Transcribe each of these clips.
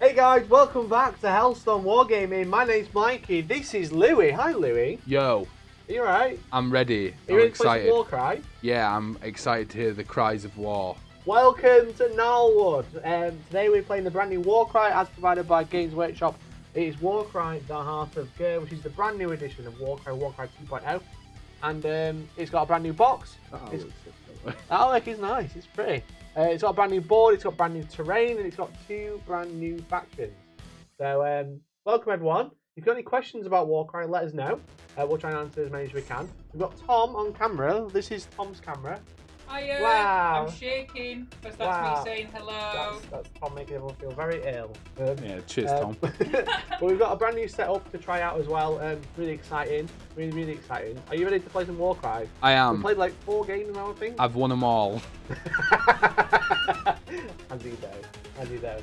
Hey guys, welcome back to Hellstorm Wargaming. My name's Mikey. This is Louis. Hi Louis. Yo, Are you alright? I'm ready. Are you I'm ready to play some excited. Warcry? Yeah, I'm excited to hear the cries of war. Welcome to Gnarlwood. Um, today we're playing the brand new Warcry as provided by Games Workshop. It is Warcry The Heart of Ghur, which is the brand new edition of Warcry, Warcry 2.0. And um, it's got a brand new box. It's- That artwork is nice. It's pretty. Uh, it's got a brand new board. It's got brand new terrain, and it's got two brand new factions. So, um, welcome everyone. If you've got any questions about Warcry, let us know. Uh, we'll try and answer as many as we can. We've got Tom on camera. This is Tom's camera. Hiya, Wow. I'm shaking. First that's Wow. me saying hello. That's, that's Tom making everyone feel very ill. Um, Yeah, cheers, um, Tom. but we've got a brand new setup to try out as well. Um, really exciting. Really, really exciting. Are you ready to play some Warcry? I we am. played like four games now, I think. I've won them all. as you know, as you know.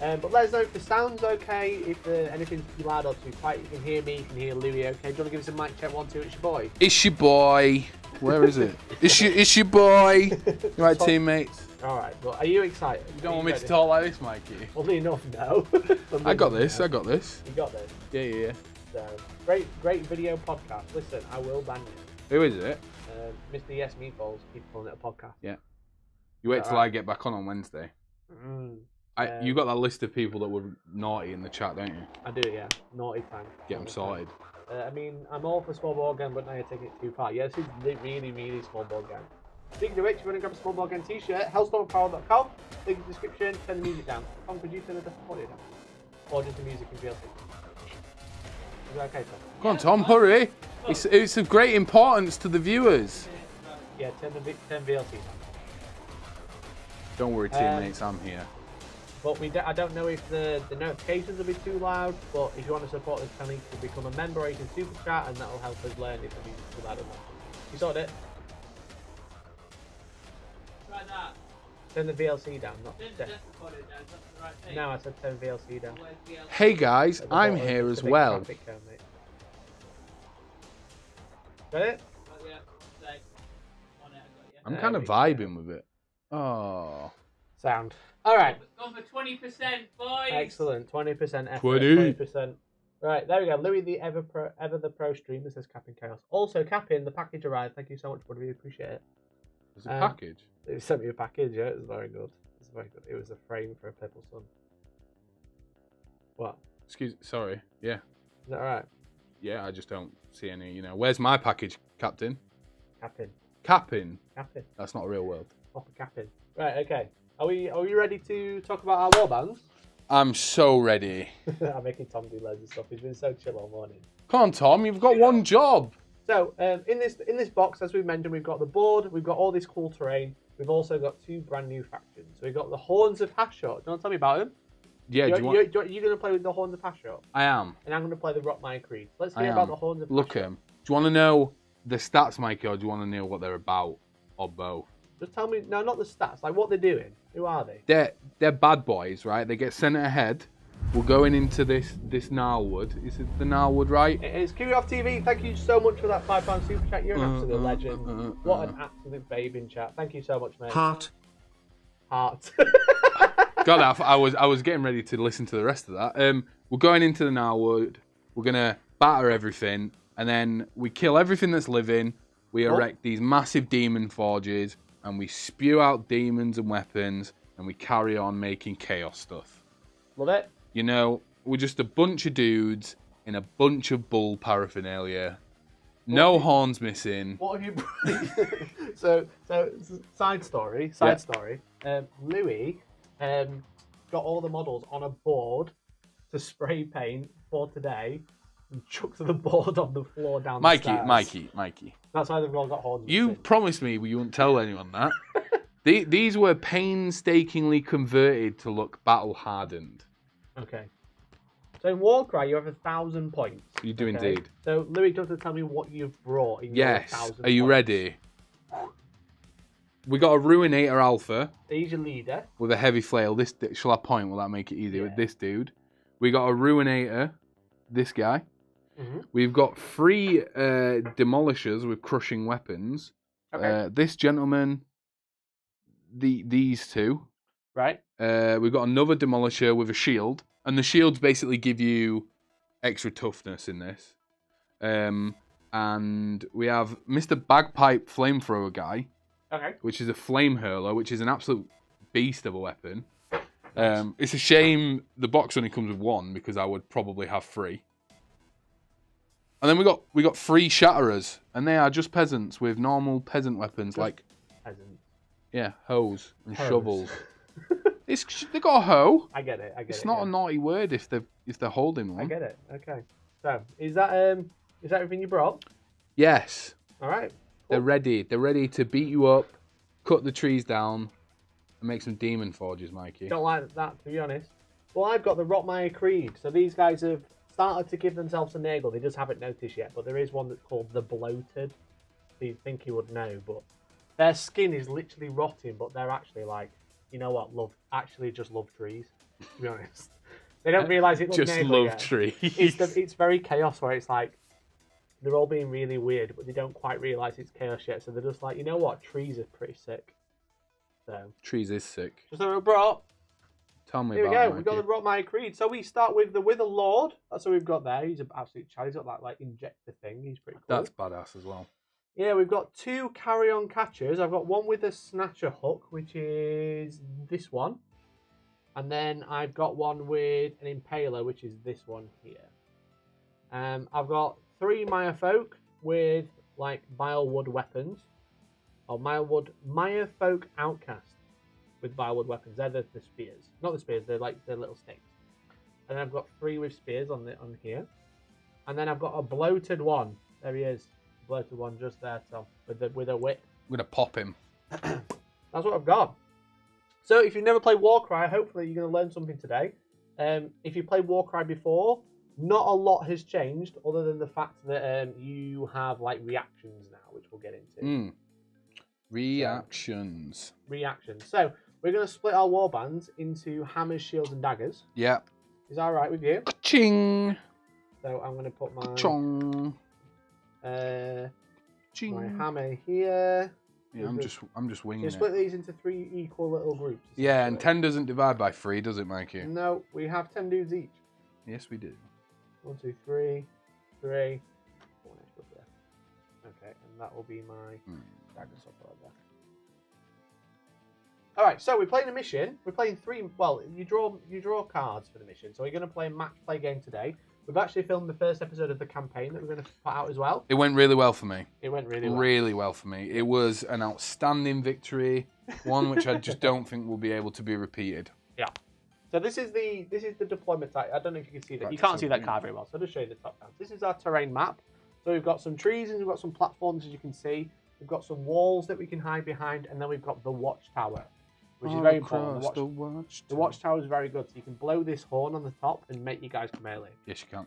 Um, but let us know if the sound's okay, if uh, anything's too loud or too quiet. You can hear me, you can hear Louis okay. Do you want to give us a mic check? One, two, it's your boy. It's your boy. Where is it? It's your, it's your boy. Right, Tom- teammates. Alright, well, are you excited? You don't Are want me to ready? talk like this, Mikey? Funnily enough, no. I got this. I got this. You got this. Yeah, yeah, yeah. So, great, great video podcast. Listen, I will ban you. Who is it? Um, Mr. Yes Meatballs, keep calling it a podcast. Yeah. You wait till Alright. I get back on on Wednesday. Mm, I, Um, you got that list of people that were naughty in the chat, don't you? I do, yeah. Naughty time. Get them Naughty time. Uh, I mean, I'm all for small ball game, but now you're taking it too far. Yeah, this is the really, really small ball game. Speaking of which, if you want to grab a small ball game t-shirt, hellstormapparel.com, link in the description, turn the music down. Tom, could you turn the audio down? Or just the music in VLC? Is that okay, Tom? Come on, Tom, hurry. It's, it's of great importance to the viewers. Yeah, turn the turn VLC down. Don't worry, Um, teammates, I'm here. But we do, I don't know if the, the notifications will be too loud, but if you want to support this channel, you can become a member or you can super chat, and that'll help us learn if the music's too loud or not. You sorted it? Try that. Turn the VLC down, not Just, turn- just record it down. That's the right thing. No, I said turn VLC down. Where's the other- Hey guys, At I'm here it's as well. traffic cone. Got it? Oh, yeah, say. It, I got you. I'm kind we of go. vibing with it. Oh. Sound. All right. Go for 20%, boys. Excellent. Twenty percent effort. 20. Percent. Right there we go. Louis the ever pro, ever the pro streamer says Captain Chaos. Also, Captain, the package arrived. Thank you so much, buddy. We appreciate it. There's a Um, package. They sent me a package. Yeah, it was very good. It was very good. It was a frame for a purple sun. What? Excuse sorry. Yeah. Is that all right? Yeah, I just don't see any, you know. Where's my package, Captain? Captain. Capping. Capping. That's not a real word. Proper capping. Right. Okay. Are we are we ready to talk about our war bands? I'm so ready. I'm making Tom do loads of stuff. He's been so chill all morning. Come on, Tom, you've got one job. So um, in this in this box, as we mentioned, we've got the board, we've got all this cool terrain. We've also got two brand new factions. So we've got the Horns of Hashut. Do you want to tell me about them? Yeah, you're, do you want you're, you're, you're going to play with the Horns of Hashut, I am. and I'm going to play the Rotmire Creed. Let's hear about the Horns of Look Hashut. at 'em. Do you want to know the stats, Mikey, or do you want to know what they're about? Or both? Just tell me, no, not the stats. Like what they're doing. Who are they? They're they're bad boys, right? They get sent ahead. We're going into this this Gnarlwood. Is it the Gnarlwood, right? It is Kiwi Off TV. Thank you so much for that five pound super chat. You're an Uh, absolute uh, legend. uh, uh, What an uh. absolute babe in chat. Thank you so much, mate. Heart. Heart. God, I, I was I was getting ready to listen to the rest of that. Um, we're going into the Gnarlwood. We're gonna batter everything, and then we kill everything that's living. We Oh. erect these massive demon forges, and we spew out demons and weapons, and we carry on making chaos stuff. Love it. You know, we're just a bunch of dudes in a bunch of bull paraphernalia. No What- horns missing. What have you? so, so side story. Side Yeah. story. Um, Louis um, got all the models on a board to spray paint for today, and chucked the board on the floor down. Mikey, Mikey, Mikey. That's why they've all got horns. You promised me you wouldn't tell anyone that. The- These were painstakingly converted to look battle hardened. okay? So in Warcry, you have a thousand points. You do okay? indeed. So Louis, do you to tell me what you've brought in your Yes. thousand Are you points? ready? We got a Ruinator Alpha He's your leader. with a heavy flail. This shall I point? Will that make it easier Yeah. with this dude? We got a Ruinator, this guy. Mhm. We've got three uh, demolishers with crushing weapons. Okay. Uh, this gentleman, the these two. right. Uh, we've got another demolisher with a shield. and the shields basically give you extra toughness in this. Um, and we have Mr. Bagpipe Flamethrower guy, Okay. which is a flame hurler, which is an absolute beast of a weapon. Um, it's a shame the box only comes with one because I would probably have three. And then we got we got three shatterers, and they are just peasants with normal peasant weapons like Peasant. yeah, hoes and shovels. it's they got a hoe. I get it. I get It's it. not yeah. a naughty word if they if they're holding one. I get it. Okay. So is that um is that everything you brought? Yes, All right. they're ready. They're ready to beat you up, cut the trees down, and make some demon forges, Mikey. Don't like that to be honest. Well, I've got the Rotmire Creed. So these guys have started to give themselves a Nurgle. They just haven't noticed yet, but there is one that's called the Bloated. So you'd think you would know, but their skin is literally rotting, but they're actually like, you know what, love actually just love trees. To be honest, they don't realise it. Just love yet. trees. it's the, it's very chaos where it's like they're all being really weird, but they don't quite realize it's chaos yet. So they're just like, you know what, trees are pretty sick. So trees is sick. just a brought. Tell me Here we go. We've got the. Rotmire Creed. So we start with the Wither Lord. That's what we've got there. He's an absolute child. He's got that like injector thing. He's pretty cool. That's badass as well. Yeah, we've got two carrion catchers. I've got one with a snatcher hook, which is this one. And then I've got one with an impaler, which is this one here. Um, I've got three Maya folk with like Bilewood weapons. Or Milewood Maya folk outcast with Bilewood weapons. They're the, the spears. Not the spears, they're like the little sticks. And then I've got three with spears on the on here. And then I've got a bloated one. There he is bloated one just there, Tom, with the with a whip. I'm gonna pop him. That's what I've got. So if you've never played Warcry, hopefully you're going to learn something today. Um, if you played Warcry before, not a lot has changed other than the fact that um, you have like reactions now, which we'll get into. Mm. Reactions. Reactions. So we're going to split our warbands into hammers, shields, and daggers. Yeah. Is that all right with you? Ching. So I'm going to put my Chong. uh, Ching. my hammer here. Yeah, I'm just I'm just winging You it. split these into three equal little groups. Yeah, and ten doesn't divide by three, does it, Mikey? No, we have ten dudes each. Yes, we do. One, two, three, three. One extra there. Okay, and that will be my Hmm. dagger stuff right there. All right, so we're playing a mission. We're playing three. Well, you draw you draw cards for the mission. So we're going to play a match play game today. We've actually filmed the first episode of the campaign that we're going to put out as well. It went really well for me. It went really Really well. well, for me. It was an outstanding victory, one which I just don't think will be able to be repeated. Yeah. So this is the this is the deployment type. I don't know if you can see that. You can't see that card very well, so I'll just show you the top down. This is our terrain map. So we've got some trees and we've got some platforms, as you can see. We've got some walls that we can hide behind, and then we've got the watchtower, which is very important. The, watch, the watch. the watchtower is very good, so you can blow this horn on the top and make you guys come early. Yes, you can.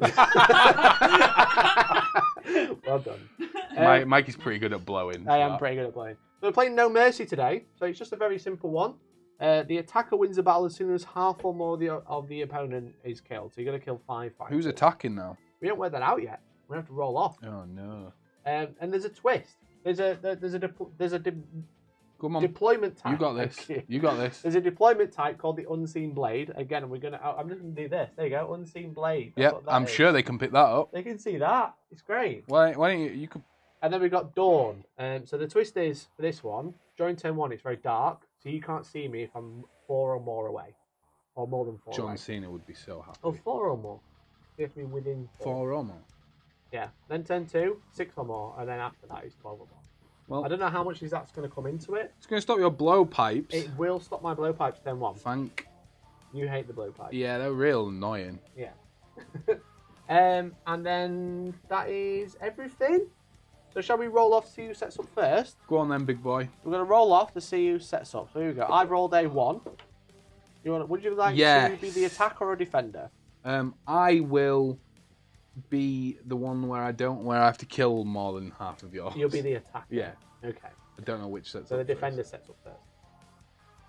well done. Mi- Um, Mikey's pretty good at blowing. I for am that. pretty good at playing. So we're playing No Mercy today, so it's just a very simple one. Uh, the attacker wins the battle as soon as half or more of the, of the opponent is killed. So you're going to kill five fighters. Who's attacking now? We don't wear that out yet. We have to roll off. Oh no. Um, and there's a twist. There's a there- there's a depl- there's a de- Come on. deployment type. You got this. Thank you. You got this. There's a deployment type called the Unseen Blade. Again, we're gonna. I'm just gonna do this. There you go, Unseen Blade. That's Yep, I'm is. sure they can pick that up. they can see that. It's great. Why? Why don't you? You could. And then we've got Dawn. Um, so the twist is for this one. During turn one, it's very dark, so you can't see me if I'm four or more away, or more than four. John away. Cena would be so happy. Oh, four or more. You have to be within four. Four or more. Yeah. Then turn two, six or more, and then after that is twelve or more. Well, I don't know how much is that's going to come into it. it's going to stop your blowpipes. It will stop my blowpipes Then one. Thank. You hate the blowpipe. Yeah, they're real annoying. Yeah. um, and then that is everything. So shall we roll off to see who sets up first? Go on then, big boy. We're going to roll off to see who sets up. So here we go. I've rolled a one. You want? Would you like Yes. to be the attacker or a defender? Um, I will be the one where I don't, where I have to kill more than half of yours. You'll be the attacker. Yeah. Okay. I don't know which sets So the up first. defender sets up first.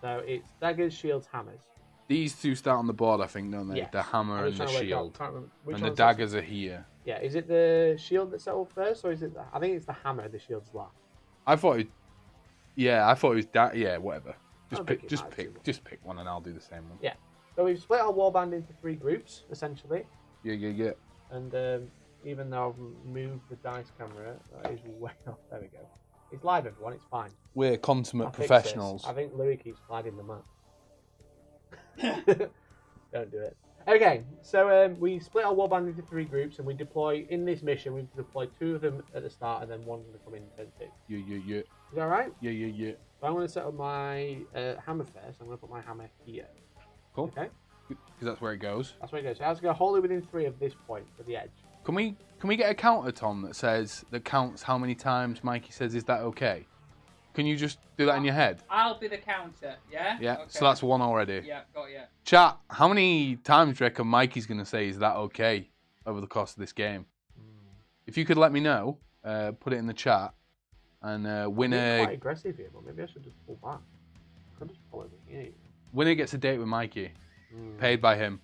So it's daggers, shields, hammers. These two start on the board, I think, don't they? Yes. The hammer and the trying to work out- shield. can't remember which And the one sets up- daggers are here. Yeah. Is it the shield that set up first, or is it? The, I think it's the hammer. The shield's last. I thought it. Yeah, I thought it was da- Yeah, whatever. Just pick. Just pick. Just pick one, and I'll do the same one. Yeah. So we've split our warband into three groups, essentially. Yeah, yeah, yeah. And um, even though I've moved the dice camera, that is way off. There we go. It's live, everyone. It's fine. We're consummate fix professionals. I think Louis keeps flagging them up. Don't do it. Okay, so um, we split our warband into three groups, and we deploy in this mission. We deploy two of them at the start, and then one of them come in turn two. Is Yeah, yeah, yeah. that right? Yeah, yeah, yeah. So I'm going to set up my uh, hammer first. I'm going to put my hammer here. Cool. Okay, Because that's where it goes. that's where it goes. So I have to go wholly within three of this point at the edge. Can we can we get a counter, Tom, that says that counts how many times Mikey says is that okay? Can you just do that in your head? I'll be the counter, yeah? Yeah. Okay. So that's one already. Yeah, got you. Chat. How many times do you reckon Mikey's gonna say is that okay over the course of this game? If you could let me know, uh, put it in the chat, and uh, winner quite aggressive here, but maybe I should just pull back. I could just pull it in winner gets a date with Mikey, Mm, paid by him.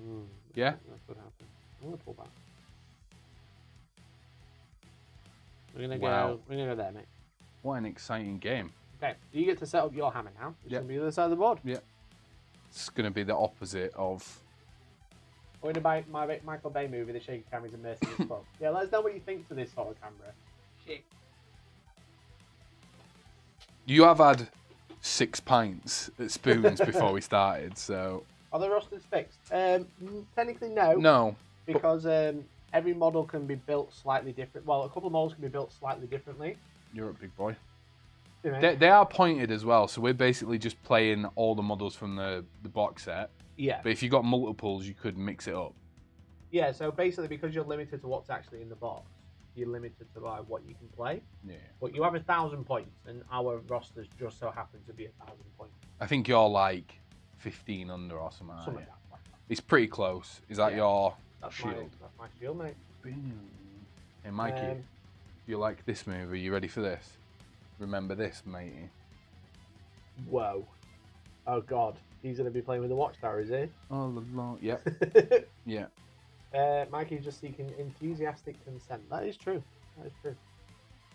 mm, Yeah? That could happen. I'm going to pull back. We're going to Wow. go. We're going to go there, mate. What an exciting game! Okay, do you get to set up your hammer now. It's Yep. going to be the other side of the board. Yeah. It's gonna be the opposite of. We're going to buy my Michael Bay movie, The Shaky Cameras and Mercy as well. Yeah, let us know what you think to this sort of camera. Shit. You have had six pints at spoons before we started, so Are the rosters fixed? Um, technically, no. no. because um, every model can be built slightly different. Well, a couple of models can be built slightly differently. You're a big boy. They, they are pointed as well, so we're basically just playing all the models from the, the box set. yeah, But if you got multiples, you could mix it up. yeah. So basically, because you're limited to what's actually in the box, you're limited to like what you can play. Yeah. But you have a thousand points, and our rosters just so happen to be a thousand points. I think you're like 15 under or something. like that. like that. It's pretty close. Is that Yeah. your That's my shield? that's my shield, mate. Hey, Mikey, Um, you like this move? Are you ready for this? Remember this, matey. whoa. Oh God, he's gonna be playing with the Watchtower, is he? Oh, the Lord. Yep. Yeah. Uh, Mikey's just seeking enthusiastic consent. That is true. That is true.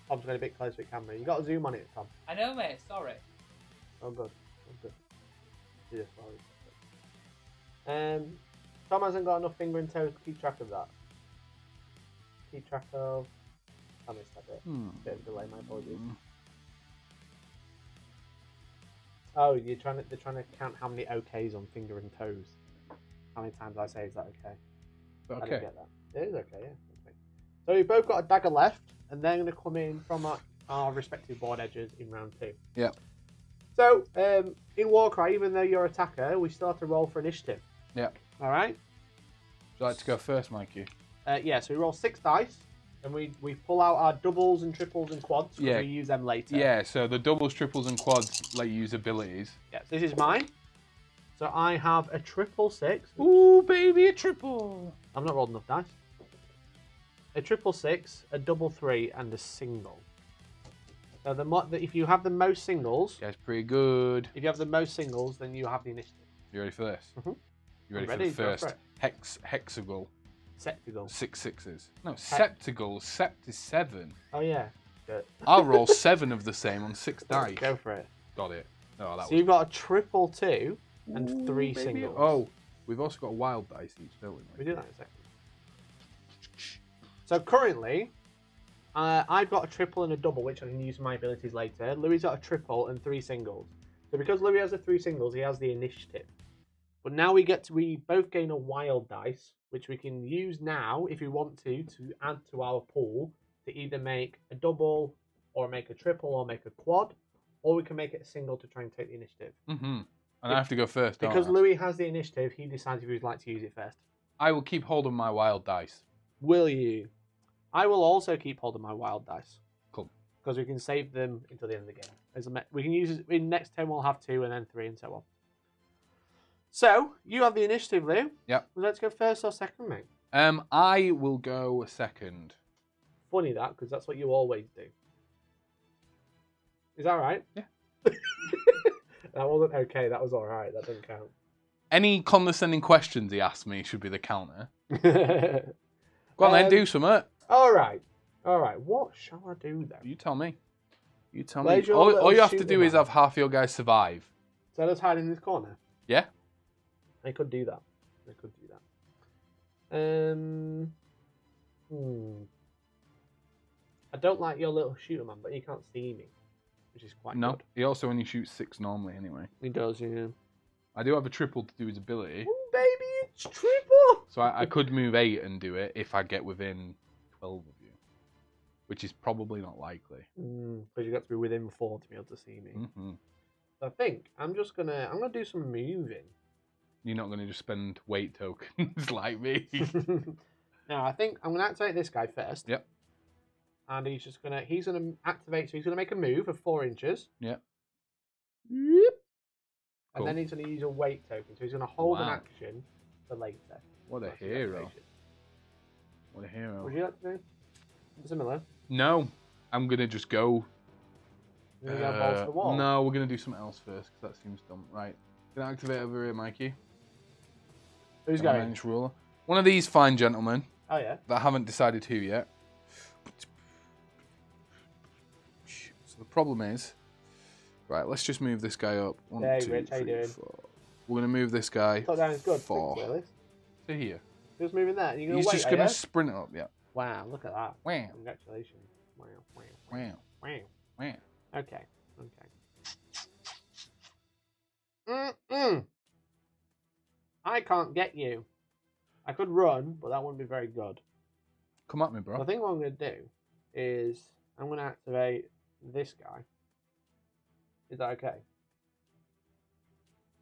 Tom's got a bit closer with camera. You got to zoom on it, Tom. I know, mate. Sorry. Oh, good. Oh, good. Yeah, sorry. Um, Tom hasn't got enough finger and toes to keep track of that. Keep track of. I missed that bit. Hmm. Bit of delay, my apologies. Oh, you're trying to. They're trying to count how many OKs on finger and toes. How many times I say is that okay? I don't Okay. get that. It is okay, yeah. So we've both got a dagger left, and they're going to come in from our, our respective board edges in round two. Yeah. So um, in Warcry, even though you're attacker, we still have to roll for initiative. Yeah. All right. Would you like to go first, Mikey? Uh, yeah. So we roll six dice, and we we pull out our doubles and triples and quads. 'cause Yeah. We use them later. Yeah, so the doubles, triples, and quads let you use abilities. Yeah. So this is mine. So I have a triple six. Ooh, baby, a triple. I'm not rolled enough dice. A triple six, a double three, and a single. So the, mo- the if you have the most singles, That's pretty good. if you have the most singles, then you have the initiative. You ready for this? Mhm. You ready, ready, for the go for first it. hex hexagon? Septigal. Six sixes. No, septigal. Sept is seven. Oh yeah. Good. I'll roll seven of the same on six dice. Go for it. Got it. Oh, that So was. you've got a triple two and three singles. Oh, we've also got a wild dice each, don't we? we do that in a second. So currently, uh, I've got a triple and a double, which I can use for my abilities later. Louis got a triple and three singles. So because Louis has the three singles, he has the initiative. But now we get to we both gain a wild dice, which we can use now if we want to to add to our pool to either make a double or make a triple or make a quad, or we can make it a single to try and take the initiative. Mm-hmm. And I have to go first, don't Because I? Louis has the initiative, he decides if he'd like to use it first. I will keep hold of my wild dice. Will you? I will also keep hold of my wild dice. Cool. Because we can save them until the end of the game. As a we can use it in next turn we'll have two and then three and so on. So you have the initiative, Lou. Yep. Let's go first or second, mate. Um, I will go second. Funny that because that's what you always do. Is that right? Yeah. that wasn't okay. That was all right. That doesn't count. Any condescending questions he asked me should be the counter. Go on then, Um, do something. all right. All right. What shall I do then? You tell me. You tell Where's me. All, all you have to do is have half your guys survive. So let's hide in this corner. Yeah? They could do that. They could do that. Um. Hmm. I don't like your little shooter man, but you can't see me, which is quite No, good. he also only shoots six normally anyway. He does, yeah. I do have a triple to do his ability, Ooh, baby, it's triple. so I, I could move eight and do it if I get within twelve of you, which is probably not likely. Because you've got to be within four to be able to see me. hmm So I think I'm just gonna I'm gonna do some moving. You're not going to just spend weight tokens like me. now I think I'm gonna activate this guy first. Yep. And he's just gonna he's gonna activate so he's gonna make a move of four inches. Yep. Yep. And Cool. then he's gonna use a weight token. So he's gonna hold an action for later. what a That's the hero! activation. What a hero! Would you like to do similar? No, I'm gonna just go. Gonna go balls to uh, the no, we're gonna do something else first because that seems dumb. Right, gonna activate over here, Mikey. Who's Gonna going? manage ruler. One of these fine gentlemen Oh yeah. that haven't decided who yet. Problem is, right? Let's just move this guy up. One, Hey, two, Rich, how you doing? four. We're gonna move this guy Top down is good. Four. Thanks, to here. Just moving that. You're gonna He's wait. just gonna ya? sprint up. Yeah. Wow, look at that. Wow. Congratulations. Wow, wow, Wow. wow. Wow. Okay, okay. Mm-mm. I can't get you. I could run, but that wouldn't be very good. Come at me, bro. I think what I'm going to do is I'm going to activate this guy. Is that okay?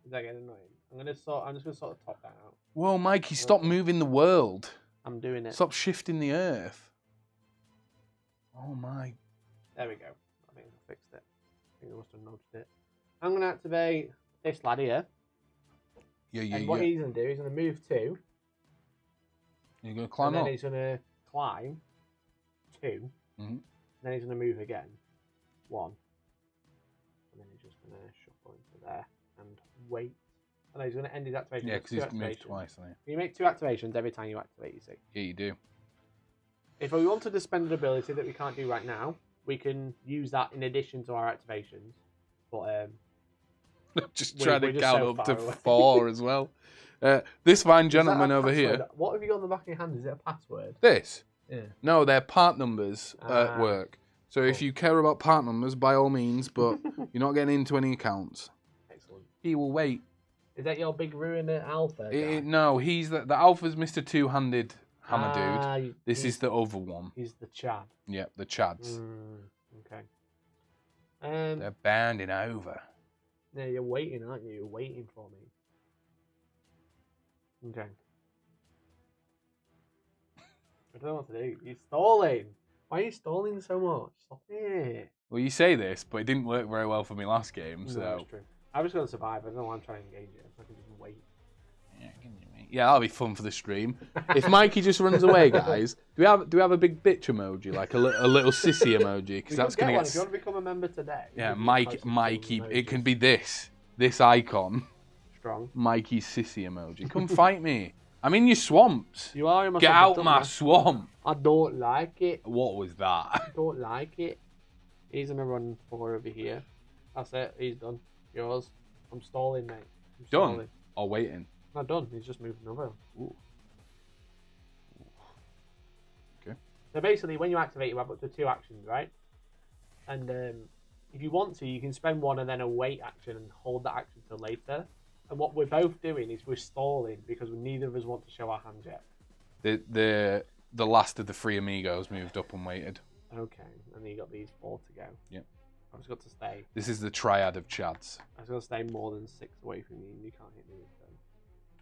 Is that getting annoying? I'm to sort. I'm just to sort of top that out. Whoa, Mikey! Stop moving the world. I'm doing it. Stop shifting the earth. Oh my. There we go. I think I fixed it. I think I must have nudged it. I'm to activate this lad here. Yeah, yeah, and what yeah. he's to do, he's to move two. You're gonna climb and then up. he's to climb two. Mhm. Then he's to move again. One. And then he's just going to shuffle into there and wait. And he's going to end his activation. Yeah, because he's moved activations. twice. hasn't You make two activations every time you activate, you see. Yeah, you do. If we wanted to spend an ability that we can't do right now, we can use that in addition to our activations. But um, just we're to count so up to away. four as well. Uh, this fine is that a gentleman over here. What have you got on the back of your hand? Is it a password? This. Yeah. No, they're part numbers Ah, at work. So if you care about part numbers, by all means, but you're not getting into any accounts. Excellent. He will wait. Is that your big ruiner alpha? Eh, guy? no, he's the, the alpha's Mr. Two Handed Hammer Dude. Ah, This is the other one. He's the Chad. Yep, the Chads. Mm, okay. Um, They're banding over. yeah, you're waiting, aren't you? You're waiting for me. Okay. I don't know what to do. You're stalling. Why are you stalling so much? Stop it. Well, you say this, but it didn't work very well for me last game, No, so. it's true. I was going to survive. I don't know why I'm trying to engage it. I can just wait. Yeah, that'll be fun for the stream. If Mikey just runs away, guys, do we have do we have a big bitch emoji, like a, li- a little sissy emoji? Because that's gonna get if you want to become a member today. Yeah, Mike, Mikey. It can be this, this icon, strong. Mikey's sissy emoji. Come fight me. I'm in your swamps. You are in my Get swamp, out my swamp. I don't like it. What was that? I don't like it. He's gonna run four over here. That's it. He's done. Yours. I'm stalling, mate. I'm Done? stalling. Oh, waiting. Not done. He's just moving another. Ooh. Okay. So basically, when you activate, you have up to two actions, right? And um, if you want to, you can spend one and then a wait action and hold that action till later. And what we're both doing is we're stalling because neither of us want to show our hands yet. The the the last of the three amigos moved up and waited. Okay. And then you got these four to go. Yep. I've just got to stay. This is the triad of chads. I've got to stay more than six away from you, and you can't hit me with them.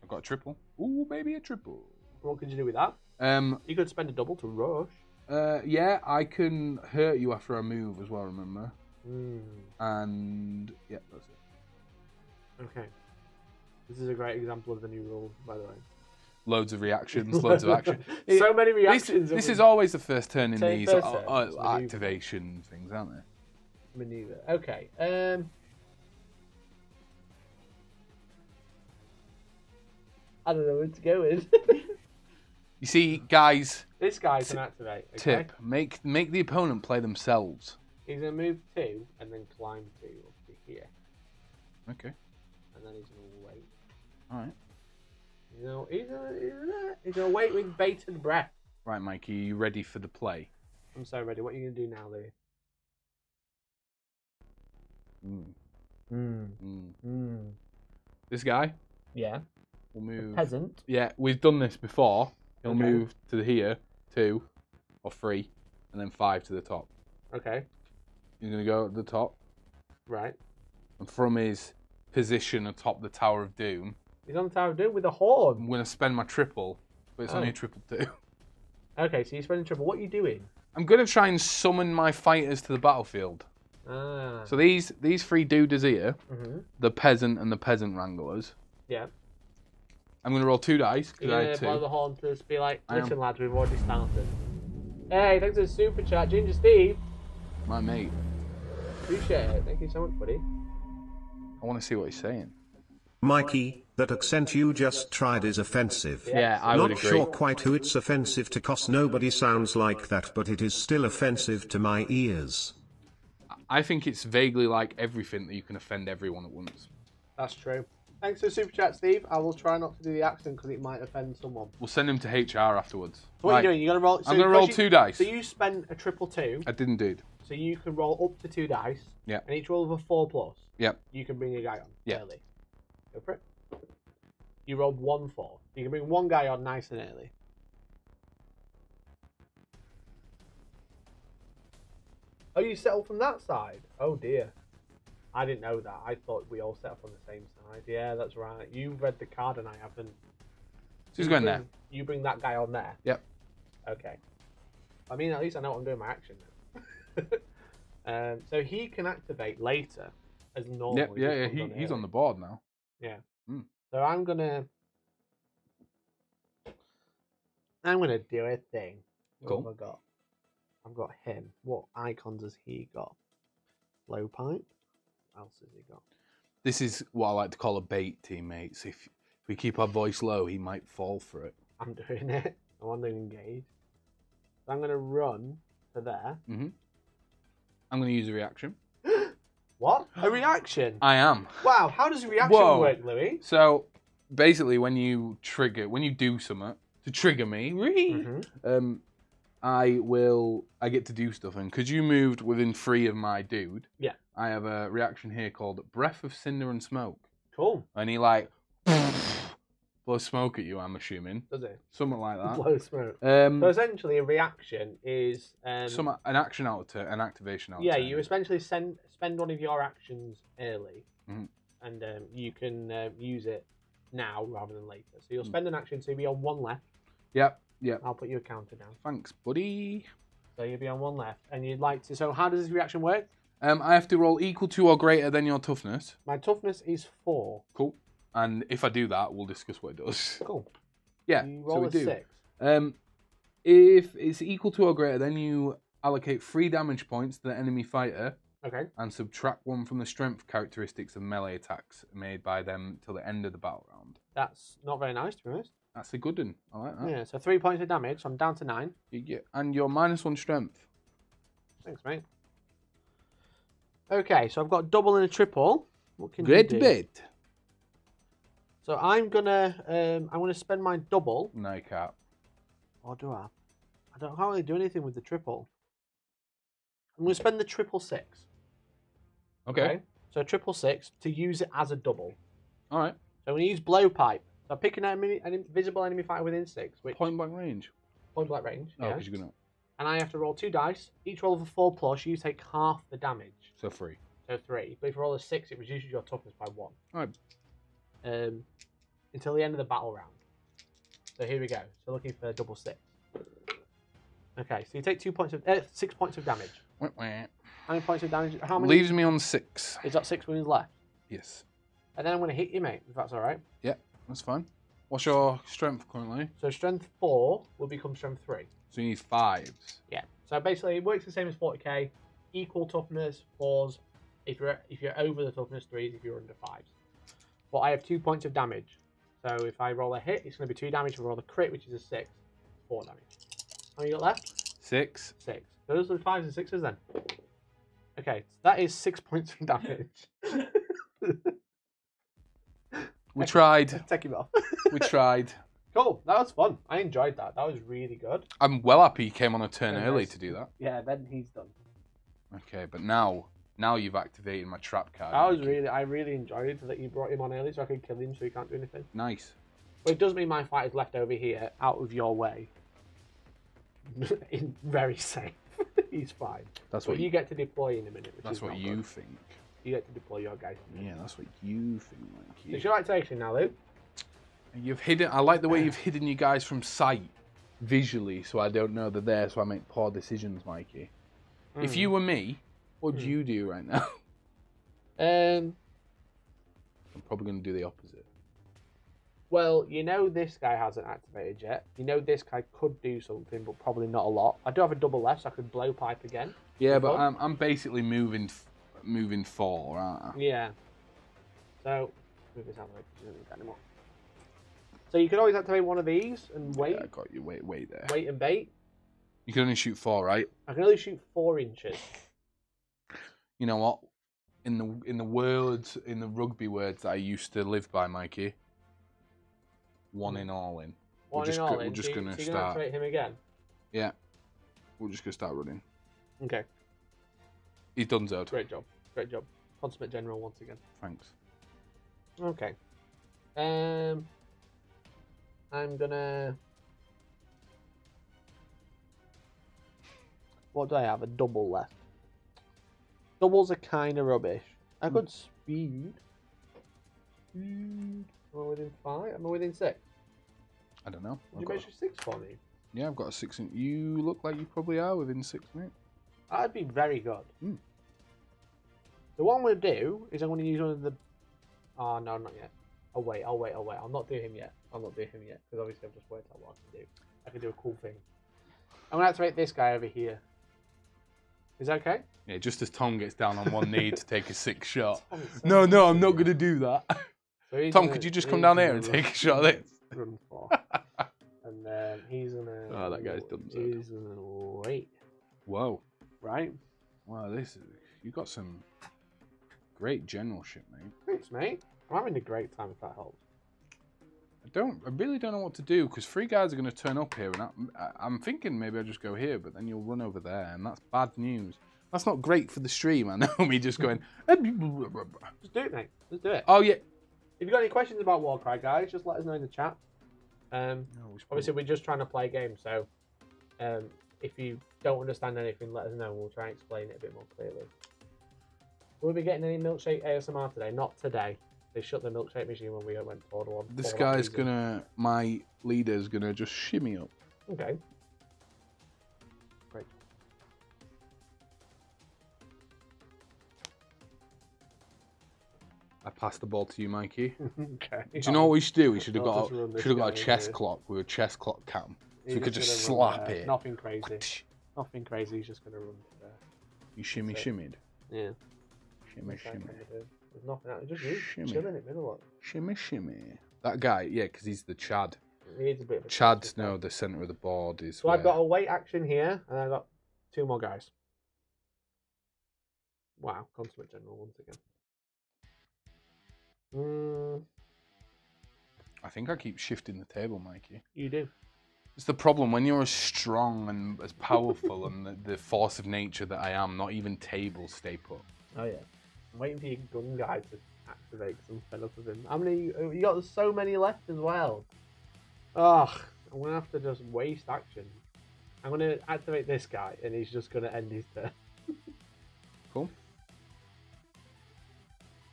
I've got a triple. Ooh, maybe a triple. What could you do with that? Um, You could spend a double to rush. Uh, yeah, I can hurt you after I move as well. Remember? Hmm. And yeah, that's it. Okay. This is a great example of the new rule, by the way. Loads of reactions, loads of action. so many reactions. this of is always the first turn in Take these uh, uh, activation things, aren't they? maneuver. Okay. Um. I don't know where to go with. You see, guys, this guy T- can activate. Okay? tip: make make the opponent play themselves. He's gonna move two and then climb two up to here, Okay, and then he's gonna wait. all right. You know, he's gonna, he's gonna, he's gonna wait with bated breath. Right, Mikey, are you ready for the play? I'm so ready. What are you gonna do now, Louis? Mm, Hmm. mm. Hmm. This guy Yeah. We'll move. Peasant. Yeah, we've done this before. He'll Okay. move to here, two or three, and then five to the top. Okay. He's going to go at the top, Right. and from his position atop the Tower of Doom, He's on the Tower Doom with a horn. I'm going to spend my triple, but it's only Oh. a triple two. Okay, so you're spending trouble. What are you doing? I'm going to try and summon my fighters to the battlefield. Ah. So these these three dudes here, hmm the peasant and the peasant wranglers. Yeah. I'm going to roll two dice You're because I gonna blow two. the horn to just be like, I am. listen, lads, we've already started. Hey, thanks for the super chat, Ginger Steve. My mate. Appreciate it. Thank you so much, buddy. I want to see what he's saying. Mikey, that accent you just tried is offensive. Yeah, I would Not agree. sure quite who it's offensive to cause nobody sounds like that, but it is still offensive to my ears. I think it's vaguely like everything that you can offend everyone at once. That's true. Thanks for the super chat, Steve. I will try not to do the accent because it might offend someone. We'll send him to HR afterwards. what Right. are you doing? You're gonna roll. So I'm going to roll because two dice. So you spend a triple two, I didn't do it. so you can roll up to two dice. Yeah. And each roll of a four plus, Yep. you can bring a guy on Yeah. early. Go for it. You rolled one four. You can bring one guy on nice and early. Oh, you settle from that side? Oh dear. I didn't know that. I thought we all set up on the same side. Yeah, that's right. You read the card and I haven't. Who's You going bring- there? You bring that guy on there. Yep. Okay. I mean, at least I know what I'm doing my action then. um, so he can activate later as normal. Yep. Yeah. Yeah. He, he's on the board now. Hmm. So I'm gonna. I'm gonna do a thing. What Cool. have I got? I've got him. What icons has he got? Low pipe. What else has he got? This is what I like to call a bait, teammates. If, if we keep our voice low, he might fall for it. I'm doing it. I want to engage. So I'm gonna run to there. Mm-hmm. I'm going to use a reaction. What? A reaction? I am. Wow, how does a reaction Whoa. work, Louis? So basically, when you trigger, when you do something to trigger me, Mhm. um, I will. I get to do stuff, and because you moved within three of my dude, Yeah. I have a reaction here called Breath of Cinder and Smoke, Cool. and he like blows smoke at you. I'm assuming Does it? something like that. Blow smoke. Um, So essentially, a reaction is um, some an action out to an activation out. yeah, turn. you essentially send spend one of your actions early, Mhm. and um, you can uh, use it now rather than later. So you'll Mm. spend an action, so you'll be on one left. Yep. Yep. I'll put you a counter down. Thanks, buddy. So you'll be on one left, and you'd like to. So how does this reaction work? Um, I have to roll equal to or greater than your toughness. My toughness is four. Cool. And if I do that, we'll discuss what it does. Cool. Yeah. You so we a do. six. Um, if it's equal to or greater, then you allocate three damage points to the enemy fighter Okay. and subtract one from the strength characteristics of melee attacks made by them till the end of the battle round. That's not very nice, to be honest. That's a good one. I like that. Yeah. So three points of damage. So I'm down to nine. You get, and your minus one strength. Thanks, mate. Okay, so I've got double and a triple. What can you Great do? bit. So I'm gonna um, I'm gonna spend my double. No, cap. Or do I? I don't can't really do anything with the triple. I'm gonna spend the triple six. Okay. So triple six to use it as a double. All right. So I'm gonna use blowpipe. So I pick an, enemy, an invisible enemy fighter within six, which Point blank range. point blank range. Oh, yeah. because you're gonna. And I have to roll two dice. Each roll of a four plus, you take half the damage. So three. So three. But if you roll a six, it reduces your toughness by one. All right. Um, until the end of the battle round. So here we go. So looking for double six. Okay, so you take two points of uh, six points of damage. Wah, wah. How many points of damage? How many? Leaves me on six. Is that six wounds left? Yes. And then I'm going to hit you, mate. If that's all right. Yeah, that's fine. What's your strength currently? So strength four will become strength three. So you need fives. Yeah. So basically, it works the same as 40k. Equal toughness fours. If you're if you're over the toughness threes, if you're under fives. But I have two points of damage. So if I roll a hit, it's going to be two damage. If I roll a crit, which is a six, four damage. How many you got left? Six. Six. So those are the fives and sixes then. Okay, so that is six points of damage. We tried. Take him off. We tried. cool. That was fun. I enjoyed that. That was really good. I'm well happy he came on a turn Very early nice. to do that. Yeah, then he's done. Okay, but now, now you've activated my trap card. I was really, I really enjoyed that you brought him on early so I could kill him so he can't do anything. nice. But it does mean my fight is left over here, out of your way. in very safe. he's fine. That's But what you you. get to deploy in a minute. Which That's what you good. think. You get to deploy your guys. in a Yeah, that's what you think, So Mikey. It's your activation now, Luke. You've hidden. I like the way you've hidden you guys from sight visually, so I don't know they're there, so I make poor decisions, Mikey. If hmm. you were me, what would Hmm. you do right now? Um. I'm probably going to do the opposite. Well, you know this guy hasn't activated yet. You know this guy could do something, but probably not a lot. I do have a double left, so I could blow pipe again. Yeah, but. I'm, I'm basically moving, f- moving four, aren't I? Yeah. So move this out of the way. you don't need that anymore. So you can always activate one of these and wait, Yeah, I got you. Wait, wait there. wait and bait. You can only shoot four, right? I can only shoot four inches. You know what? In the in the words in the rugby words that I used to live by, Mikey. One in, all in. One just in go- all we're in. just so gonna so you're gonna start. him again. Yeah. We're just gonna start running. Okay, He's done Zod. great job, great job. Consummate general once again. Thanks. Okay. Um, I'm gonna. What do I have? A double left. Doubles are kind of rubbish. I could speed. Speed. Am I within five? Am I within six? I don't know. Did I've you got- measure six for me? yeah, I've got a six. In, you look like you probably are within six, mate. That'd be very good. Hmm. So what I'm gonna do is I'm gonna use one of the. Oh no, not yet. I'll wait. I'll wait. I'll wait. I'll not do him yet. I'll not do him yet because obviously I've just worked out what I can do. I can do a cool thing. I'm gonna activate this guy over here. Is that okay? Yeah, just as Tom gets down on one knee to take a six shot. No, no, I'm not gonna do that. So Tom, gonna- could you just come down here and run- take a shot at this? Run for. and then he's gonna. Oh, that guy's done He's gonna wait. Whoa. Right. Wow, this is you got some great generalship, mate. Thanks, mate. I'm having a great time if that helps. I don't, I really don't know what to do because three guys are going to turn up here, and I, I'm thinking maybe I just go here, but then you'll run over there, and that's bad news. That's not great for the stream. I know me just going. Just do it, mate. Just do it. oh yeah. If you've got any questions about Warcry, guys, just let us know in the chat. Um, obviously, we're just trying to play a game, so um, if you don't understand anything, let us know. and We'll try and explain it a bit more clearly. Will we be getting any milkshake ASMR today? Not today. They shut the milkshake machine when we went to order one. This guy's gonna, my leader's gonna just shimmy up. Okay. Great. I pass the ball to you, Mikey. okay. Do you know what we should do? We should have I'll got, just run a, this should have got a guy chess here. clock with a chess clock cam, so we could just gonna run slap there. it. Nothing crazy. Nothing crazy. He's just gonna run there. You shimmy, That's it. shimmied, Yeah. shimmy, shimmy, gonna There's nothing out. Just Shimmy. chilling in the middle. Of shimmy, shimmy. That guy, yeah, because he's the Chad. it. He needs a bit of a Chad, no, the center of the board is. So I've got a weight action here, and I've got two more guys. Wow, consummate general once again. Mm, I think I keep shifting the table, Mikey. you do. It's the problem when you're as strong and as powerful and the, the force of nature that I am. Not even tables stay put. Oh yeah. I'm waiting for your gun guy to activate because I'm fed up with him. How many? oh, You got so many left as well. Ugh, I'm gonna have to just waste action. I'm gonna activate this guy, and he's just gonna end his turn. Cool.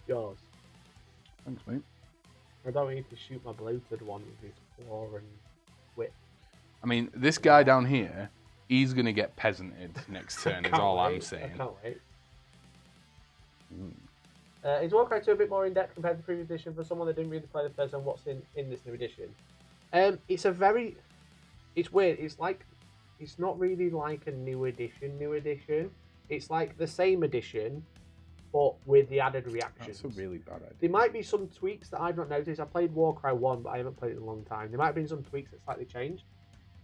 Yours. Thanks, mate. I don't need to shoot my bloated one with his claw and whip. I mean, this guy down here, he's gonna get peasanted next turn. is all I'm saying. I can't wait. Mm. Uh, is Warcry 2 a bit more in depth compared to the previous edition for someone that didn't really play the first one? What's in, in this new edition? Um, it's a very, it's weird. It's like, it's not really like a new edition. New edition. It's like the same edition, but with the added reactions. That's a really bad idea. There might be some tweaks that I've not noticed. I played Warcry 1, but I haven't played it in a long time. There might have been some tweaks that slightly changed.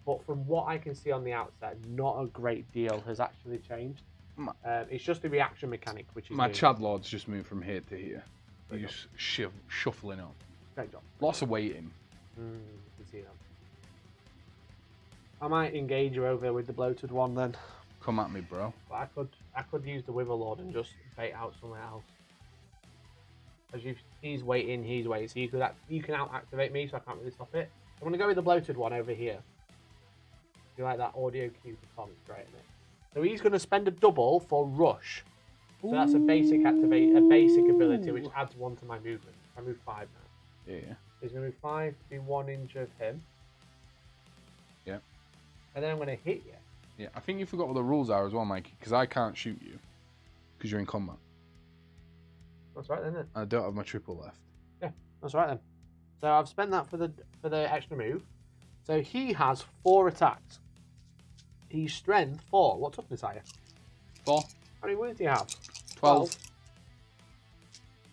But from what I can see on the outset, not a great deal has actually changed. My- Um, it's just the reaction mechanic, which is My new. Chad Lord's just moved from here to here. There you He's just shuff, shuffling up. Great job. Lots of waiting. Mm, you can see that. I might engage you over with the bloated one then. Come at me, bro. But I could I could use the Witherlord and just bait out somewhere else. As you he's waiting, he's waiting, so you could act, you can out activate me, so I can't really stop it. I'm gonna go with the bloated one over here. You like that audio cue for Tom? It's great, isn't it? So he's gonna spend a double for rush. So that's a basic activate, a basic ability which adds one to my movement. I move five now. Yeah, yeah. He's gonna move five, be one inch of him. Yeah. And then I'm gonna hit you. Yeah, I think you forgot what the rules are as well, Mikey, because I can't shoot you because you're in combat. That's right then. isn't it? I don't have my triple left. Yeah, that's right then. So I've spent that for the for the extra move. So he has four attacks. He's strength four. What toughness are you? Four, How many wounds do you have? 12.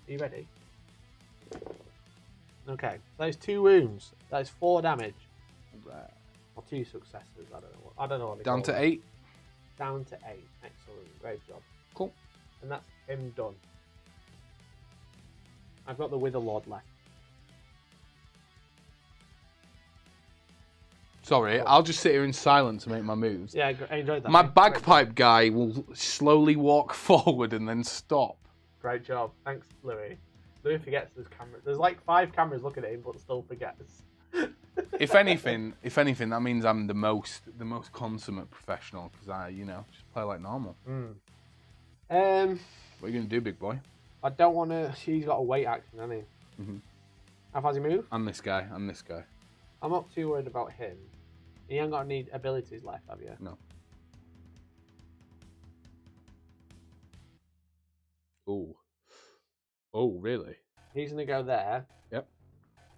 Are you ready? Okay. Those two wounds. That is four damage. Or two successes. I don't know. What, I don't know what Down to eight. Down to eight. Excellent. Great job. Cool. And that's him done. I've got the Wither Lord left. Sorry, I'll just sit here in silence and make my moves. Yeah, I enjoyed that. My mate. Bagpipe guy will slowly walk forward and then stop. Great job. Thanks, Louis. Louis forgets there's cameras. There's like five cameras looking at him, but still forgets. If anything, if anything, that means I'm the most the most consummate professional because I, you know, just play like normal. Mm. Um, What are you gonna do, big boy? I don't want to. He's got a weight action, hasn't he? Mhm. How far's he move? I'm this guy. I'm this guy. I'm not too worried about him. He ain't got any abilities left, have you? No. Oh. Oh, really? He's gonna go there. Yep.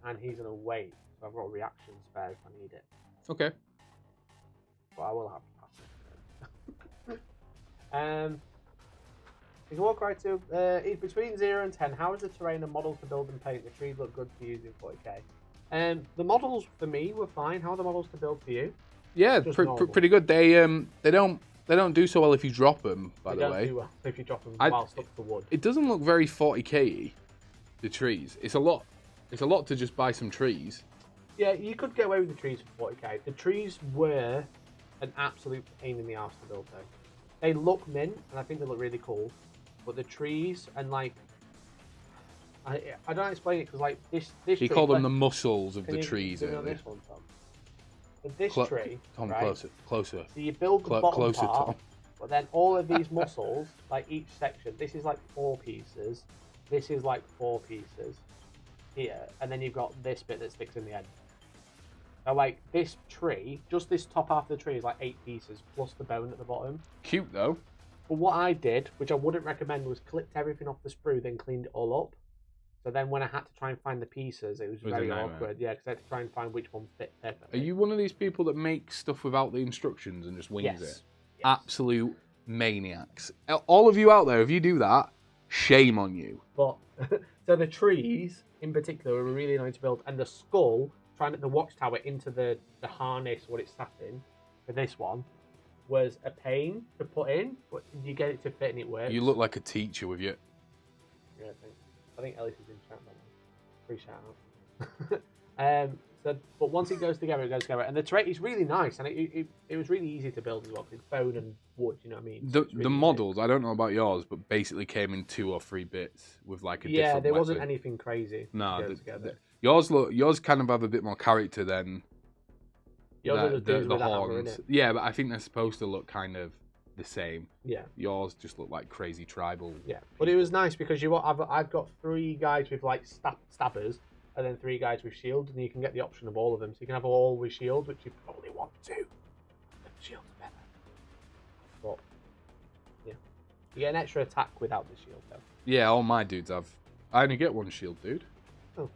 And he's gonna wait. So I've got a reaction spare if I need it. Okay. But I will have to pass it. um, you can walk right to. Uh, between zero and ten. How is the terrain and model to build and paint? The trees look good for using 40k. Um, the models for me were fine. How are the models to build for you? Yeah, pre- pre- pretty good. They um they don't they don't do so well if you drop them. By They the don't way, well if you drop them I- while stuck to wood. it doesn't look very 40k. The trees. It's a lot. It's a lot to just buy some trees. Yeah, you could get away with the trees for 40k. The trees were an absolute pain in the ass to build though. They look mint, and I think they look really cool. But the trees and like, I I don't explain it because like this this. He tree, called them like- the muscles of the you trees earlier. this one, Tom? But this tree, Tom, right? closer, closer, So you build the bottom closer, part, Tom. but then all of these muscles, like each section, this is like four pieces. This is like four pieces here, and then you've got this bit that sticks in the end. So like this tree, just this top half of the tree is like eight pieces plus the bone at the bottom. Cute though. But what I did, which I wouldn't recommend, was clipped everything off the sprue, then cleaned it all up. So then when I had to try and find the pieces, it was, was very awkward. Yeah, because I had to try and find which one fit Are you one of these people that make stuff without the instructions and just wings Yes. it? Yes. Absolute maniacs. All of you out there, if you do that, shame on you. But so the trees in particular were really annoying to build, and the skull trying to the watchtower into the the harness what it's sat in for this one was a pain to put in, but you get it to fit and it works. You look like a teacher with your. Yeah, I think Ellis is in chat by now. Free shout out. um. So, but once it goes together, it goes together, and the terrain is really nice, and it, it, it was really easy to build as well. It's bone and wood, you know what I mean? The, really the models, I don't know about yours, but basically came in two or three bits with like a Yeah, there wasn't anything crazy. No, the- the- yours look yours kind of have a bit more character than Yours the, the the, hammer, horns. Yeah, but I think they're supposed to look kind of the same. Yeah. Yours just look like crazy tribal. Yeah, but it was nice because you I've I've got three guys with like stab, stabbers and then three guys with shields, and you can get the option of all of them. So you can have all with shield, which you probably want to. But shields better. But yeah, you get an extra attack without the shield though. Yeah, all my dudes have. I only get one shield, dude. Oh.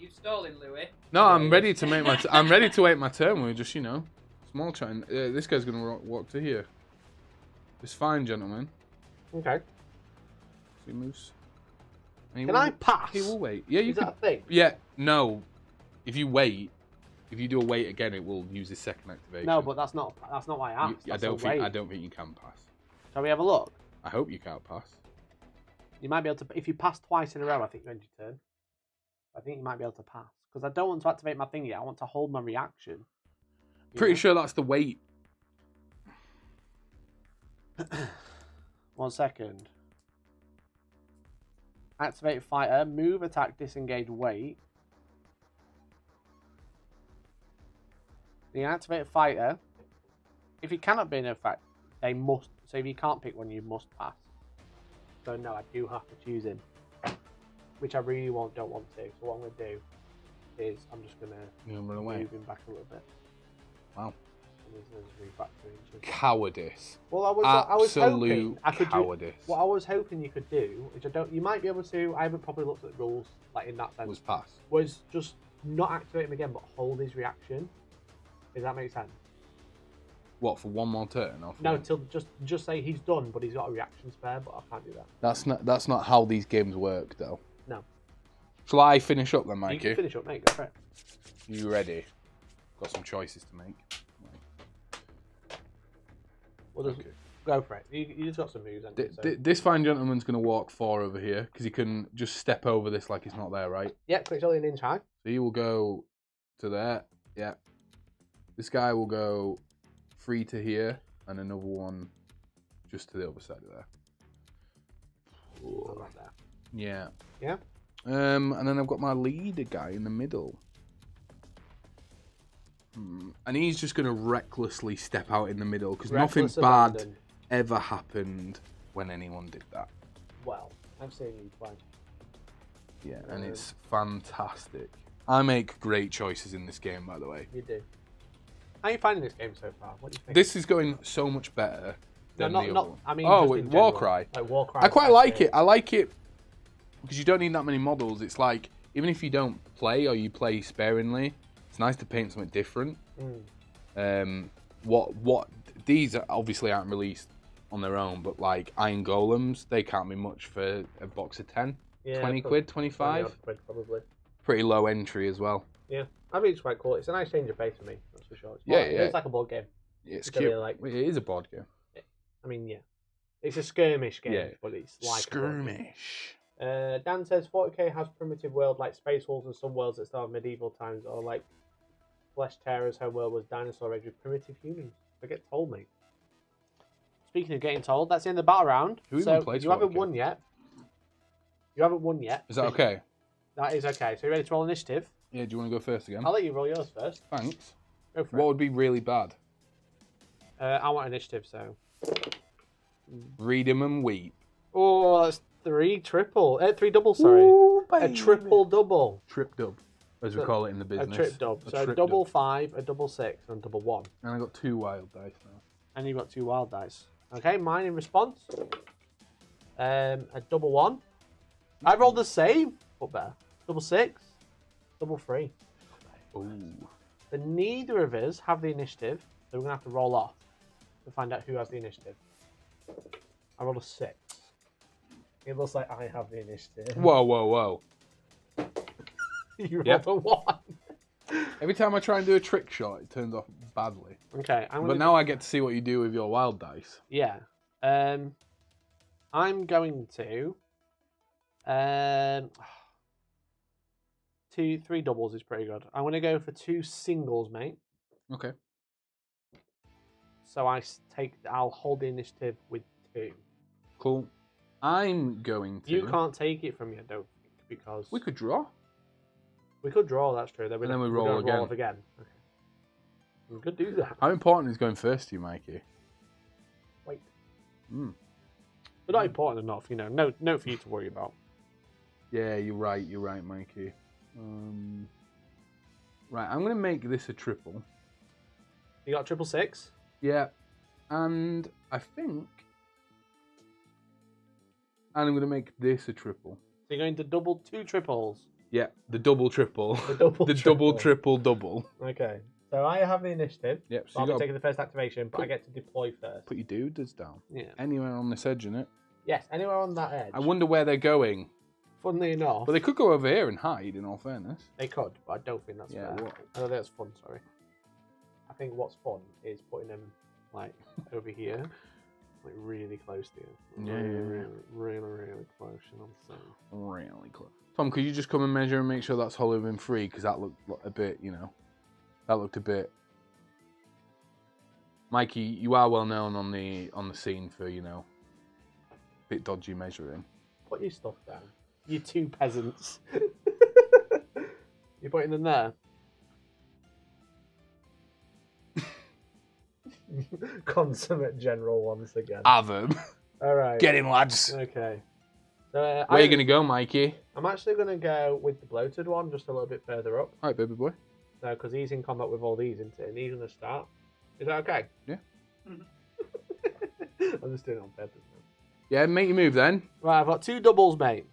You stalling, Louis? No, I'm ready to make my. T- I'm ready to wait my turn. We're just, you know, small chatting. Uh, this guy's gonna walk, walk to here. It's fine, gentlemen. Okay. He moves. And he Can will- I pass? He will wait. Yeah, you Is can. that a thing? Yeah, no. If you wait, if you do a wait again, it will use his second activation. No, but that's not that's not why I You- asked. I don't think. I don't think you can pass. Shall we have a look? I hope you can't pass. You might be able to if you pass twice in a row. I think you end your turn. I think you might be able to pass because I don't want to activate my thing yet. I want to hold my reaction. You Pretty know? sure that's the weight. One second. Activate fighter, move, attack, disengage, wait. The activate fighter. If you cannot be in effect, they must. So if you can't pick one, you must pass. So no, I do have to choose him, which I really want, don't want to. So what I'm going to do is I'm just going to You know, run away. move him back a little bit. Wow. And there's, there's refactor into- Cowardice. Well, I was uh, I was hoping Absolute I could do, cowardice. what I was hoping you could do, which I don't, you might be able to. I haven't probably looked at the rules like in that sense. was pass. Was just not activate him again, but hold his reaction. Does that make sense? What for one more turn? Or No, one- till just just say he's done, but he's got a reaction spare. But I can't do that. that's not that's not how these games work, though. No. Shall I finish up then, You Mikey? can finish up, mate. Go for it. You ready? Got some choices to make. Well, just Okay. go for it. You, you just got some moves. you, so- th- this fine gentleman's going to walk four over here because he can just step over this like it's not there, right? yeah, it's only an inch high. So he will go to there. Yeah. This guy will go three to here and another one just to the other side of there. Like. Yeah. Yeah. Um, and then I've got my leader guy in the middle. Hmm. And he's just going to recklessly step out in the middle because nothing Reckless bad abandon. ever happened when anyone did that. Well, I've seen you play. Yeah, and Um, it's fantastic. I make great choices in this game, by the way. You do. How are you finding this game so far? What do you think? This is going so much better no, than not, the other not. one. I mean, oh, just in general. Warcry. Like Warcry. I quite like it. I like it because you don't need that many models. It's like even if you don't play or you play sparingly, it's nice to paint something different. Mm. Um, what what these are obviously aren't released on their own, but like Iron Golems, they can't be much for a box of 10, Yeah, 20 quid, 25. odd quid probably. Pretty low entry as well. Yeah, I mean it's quite cool. It's a nice change of pace for me. That's for sure. It's Yeah, more- yeah. It's like a board game. It's It's cute. like- it is a board game. I mean, yeah, it's a skirmish game, Yeah. but it's like a. Skirmish. Uh, Dan says 40k has primitive world like Space Wolves and some worlds that start medieval times, or like Flesh Tearers' homeworld was dinosaur age with primitive humans. I get told, mate. Speaking of getting told, that's in the battle round. Who even so plays you haven't 40K? won yet. You haven't won yet. Is that okay? That is okay. So you ready to roll initiative? Yeah. Do you want to go first again? I'll let you roll yours first. Thanks. Go for What it. would be really bad? Uh, I want initiative, so. read 'em and weep. Oh, that's three triple. Uh, three double, sorry. a triple double. Trip dub, as we call it in the A business. trip dub. A So a trip double dub. five, a double six, and a double one. And I got two wild dice now. And you've got two wild dice. Okay, mine in response. Um, a double one. I rolled the same, but better. Double six, double three. Ooh. But neither of us have the initiative, so we're gonna have to roll off to find out who has the initiative. I rolled a six. It looks like I have the initiative. Whoa, whoa, whoa. You rolled a one. Every time I try and do a trick shot, it turns off badly. Okay, I'm But gonna now I get to see what you do with your wild dice. Yeah. Um, I'm going to. Um, two, three doubles is pretty good. I'm going to go for two singles, mate. Okay. So I take. I'll hold the initiative with two. Cool. I'm going to. You can't take it from me, I don't think, because We could draw. We could draw. That's true. Then, we're And then we roll gonna again. off again. Okay. We could do that. How important is going first to you, Mikey? Wait, Mm. but not important enough. You know, no, no for you to worry about. Yeah, you're right. You're right, Mikey. Um, right, I'm going to make this a triple. You got triple six. Yeah. And I think. And I'm going to make this a triple. So you're going to double two triples. Yeah, the double triple. The double the triple. double triple double. Okay. So I have the initiative. Yep, so I'll be taking the first activation, but I get to deploy first. put your dudes down. Yeah. Anywhere on this edge, innit? Yes, anywhere on that edge. I wonder where they're going. Funnily enough, But they could go over here and hide, in all fairness. they could, but I don't think that's Yeah, fair. what- I don't think that's fun. Sorry. I think what's fun is putting them like over here, like really close to you. Yeah, yeah, really, yeah. really, really, really close. You know what I'm saying? Really close. Tom, could you just come and measure and make sure that's hollow and free? Because that looked a bit, you know, that looked a bit. Mikey, you are well known on the on the scene for you know, a bit dodgy measuring. Put your stuff down. You two peasants. You're putting them there. Consummate general once again. Have 'em. All right. Get him, lads. Okay. So, uh, Where I, you gonna go, Mikey? I'm actually going to go with the bloated one, just a little bit further up. All right, baby boy. No, because he's in combat with all these, isn't it? And he's going to start. Is that okay? Yeah. I'm just doing it on purpose. Now. Yeah, make your move then. Right, I've got two doubles, mate.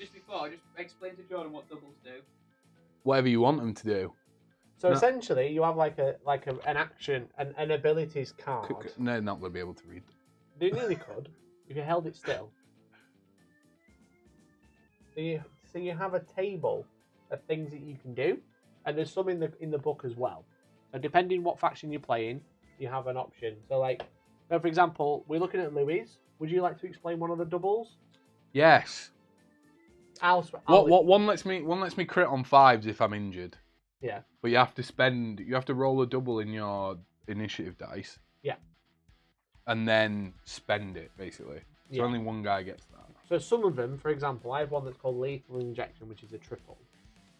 Just before, just explain to Jordan what doubles do. Whatever you want them to do. So No. essentially, you have like a like a, an action, an, an abilities card. C- c- No, not gonna be able to read. You nearly could if you held it still. So you, so you have a table of things that you can do, and there's some in the in the book as well. So depending what faction you're playing, you have an option. So like, so for example, we're looking at Louis. Would you like to explain one of the doubles? Yes. I'll, I'll What? What? One lets me. One lets me crit on fives if I'm injured. Yeah. But you have to spend. You have to roll a double in your initiative dice. Yeah. And then spend it basically. So Yeah. only one guy gets that. So some of them, for example, I have one that's called lethal injection, which is a triple.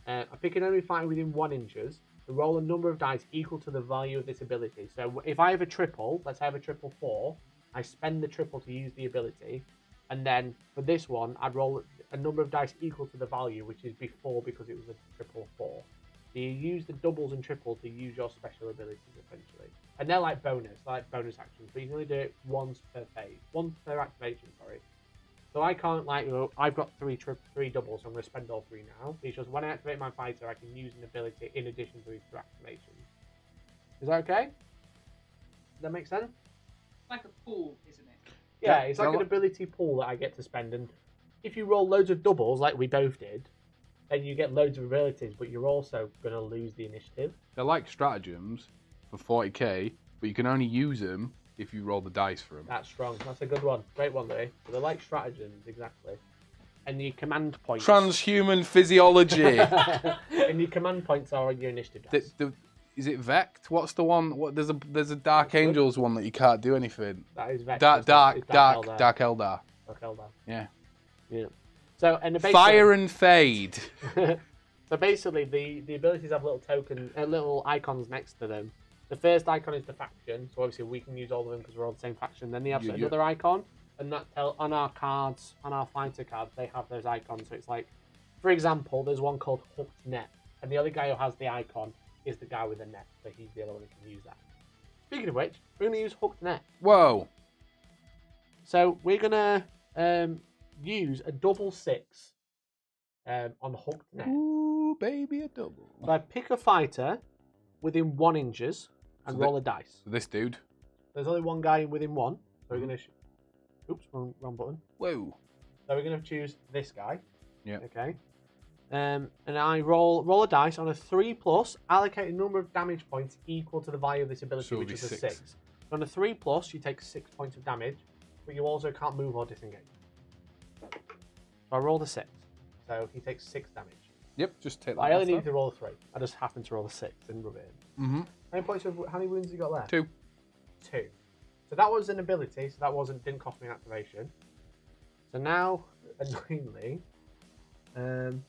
Uh, I pick an enemy fighter within one inches and roll a number of dice equal to the value of this ability. So if I have a triple, let's say I have a triple four, I spend the triple to use the ability, and then for this one, I'd roll a number of dice equal to the value, which is before because it was a triple four. So you use the doubles and triples to use your special abilities essentially, and they're like bonus, like bonus actions, but you can only do it once per phase, once per activation. Sorry. So I can't like well, I've got three tri- three doubles, so I'm going to spend all three now. It's just when I activate my fighter, I can use an ability in addition to these two activations. Is that okay? Does that make sense? It's like a pool, isn't it? Yeah, Yeah, it's like well- an ability pool that I get to spend, and if you roll loads of doubles like we both did, then you get loads of abilities, but you're also going to lose the initiative. They're like stratagems for 40k, but you can only use them if you roll the dice for them. That's strong. That's a good one. Great one, Louis. So they're like stratagems, exactly. And your command points. Transhuman physiology. and your command points are on your initiative dice. the, is it Vect? What's the one? What there's a there's a Dark That's good. Angels one that you can't do anything. That is Vex. Dark Dark Dark Eldar. Dark Eldar. Dark Eldar. Yeah. Yeah. So and basically, Fire and fade. so basically, the the abilities have little token, uh, little icons next to them. The first icon is the faction, so obviously we can use all of them because we're all the same faction. Then they have another icon, and that tell on our cards, on our fighter cards, they have those icons. So it's like, for example, there's one called Hooked Net, and the other guy who has the icon is the guy with the net, so he's the other one who can use that. Speaking of which, we're going to use Hooked Net. Whoa. So we're gonna um, use a double six um, on Hooked Net. Ooh, baby, a double. So I pick a fighter within one inches and So the- roll a dice. So this dude. There's only one guy within one, so we're gonna. Sh- Oops, wrong, wrong button. Whoa. So we're gonna choose this guy. Yeah. Okay. Um, and I roll roll a dice on a three plus. Allocate a number of damage points equal to the value of this ability, So which be is a six. six. On a three plus, you take six points of damage, but you also can't move or disengage. So I rolled a six, so he takes six damage. Yep. Just take that. I only need to roll a three. I just happened to roll a six and rub it in. Mhm. How many points of how many wounds have you got there? Two. Two. So that was an ability, so that wasn't didn't cost me an activation. So now, annoyingly, um,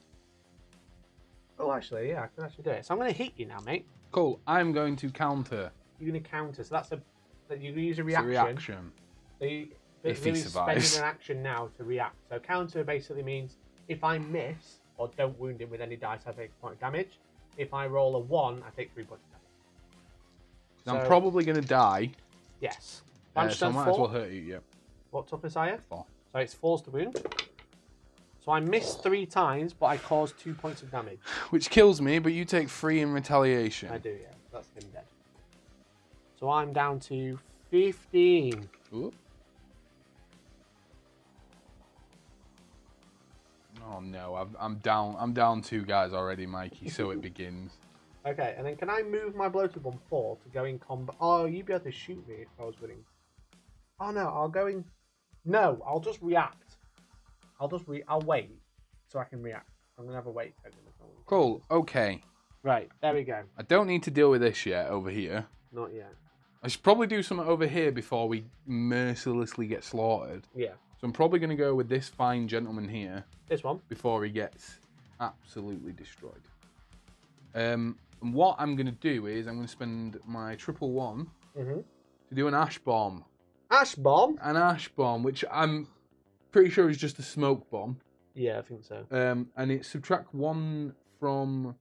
oh actually, yeah, I can actually do it. So I'm going to hit you now, mate. Cool. I'm going to counter. You're going to counter. So that's a that you use a It's a reaction. reaction. So you If he basically survives. spending an action now to react. So counter basically means if I miss or don't wound him with any dice, I take a point of damage. If I roll a one, I take three points of damage. 'Cause I'm probably going to die. Yes. Uh, so I might as well four. hurt you. Yep. What toughness are you? Four. So it's force to wound. So I missed three times, but I caused two points of damage. Which kills me, but you take three in retaliation. I do, yeah. That's him dead. So I'm down to 15. Ooh. Oh no, I've, I'm down. I'm down two guys already, Mikey. So it begins. Okay, and then can I move my bloated one four to go in combat? Oh, you'd be able to shoot me if I was winning. Oh no, I'll go in. No, I'll just react. I'll just re. I'll wait so I can react. I'm gonna have a wait token. if I want. Cool. Okay. Right, there we go. I don't need to deal with this yet over here. Not yet. I should probably do something over here before we mercilessly get slaughtered. Yeah. So I'm probably going to go with this fine gentleman here This one. before he gets absolutely destroyed. Um, and what I'm going to do is I'm going to spend my triple one Mm-hmm. to do an ash bomb. Ash bomb. An ash bomb, which I'm pretty sure is just a smoke bomb. Yeah, I think so. Um, and it subtract one from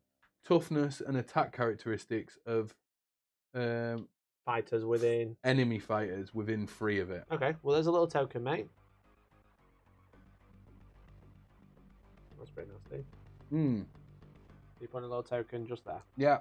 toughness and attack characteristics of um, Fighters within. enemy fighters within three of it. Okay, well, there's a little token, mate. That's pretty nasty. Hmm. You put a little token just there. Yeah.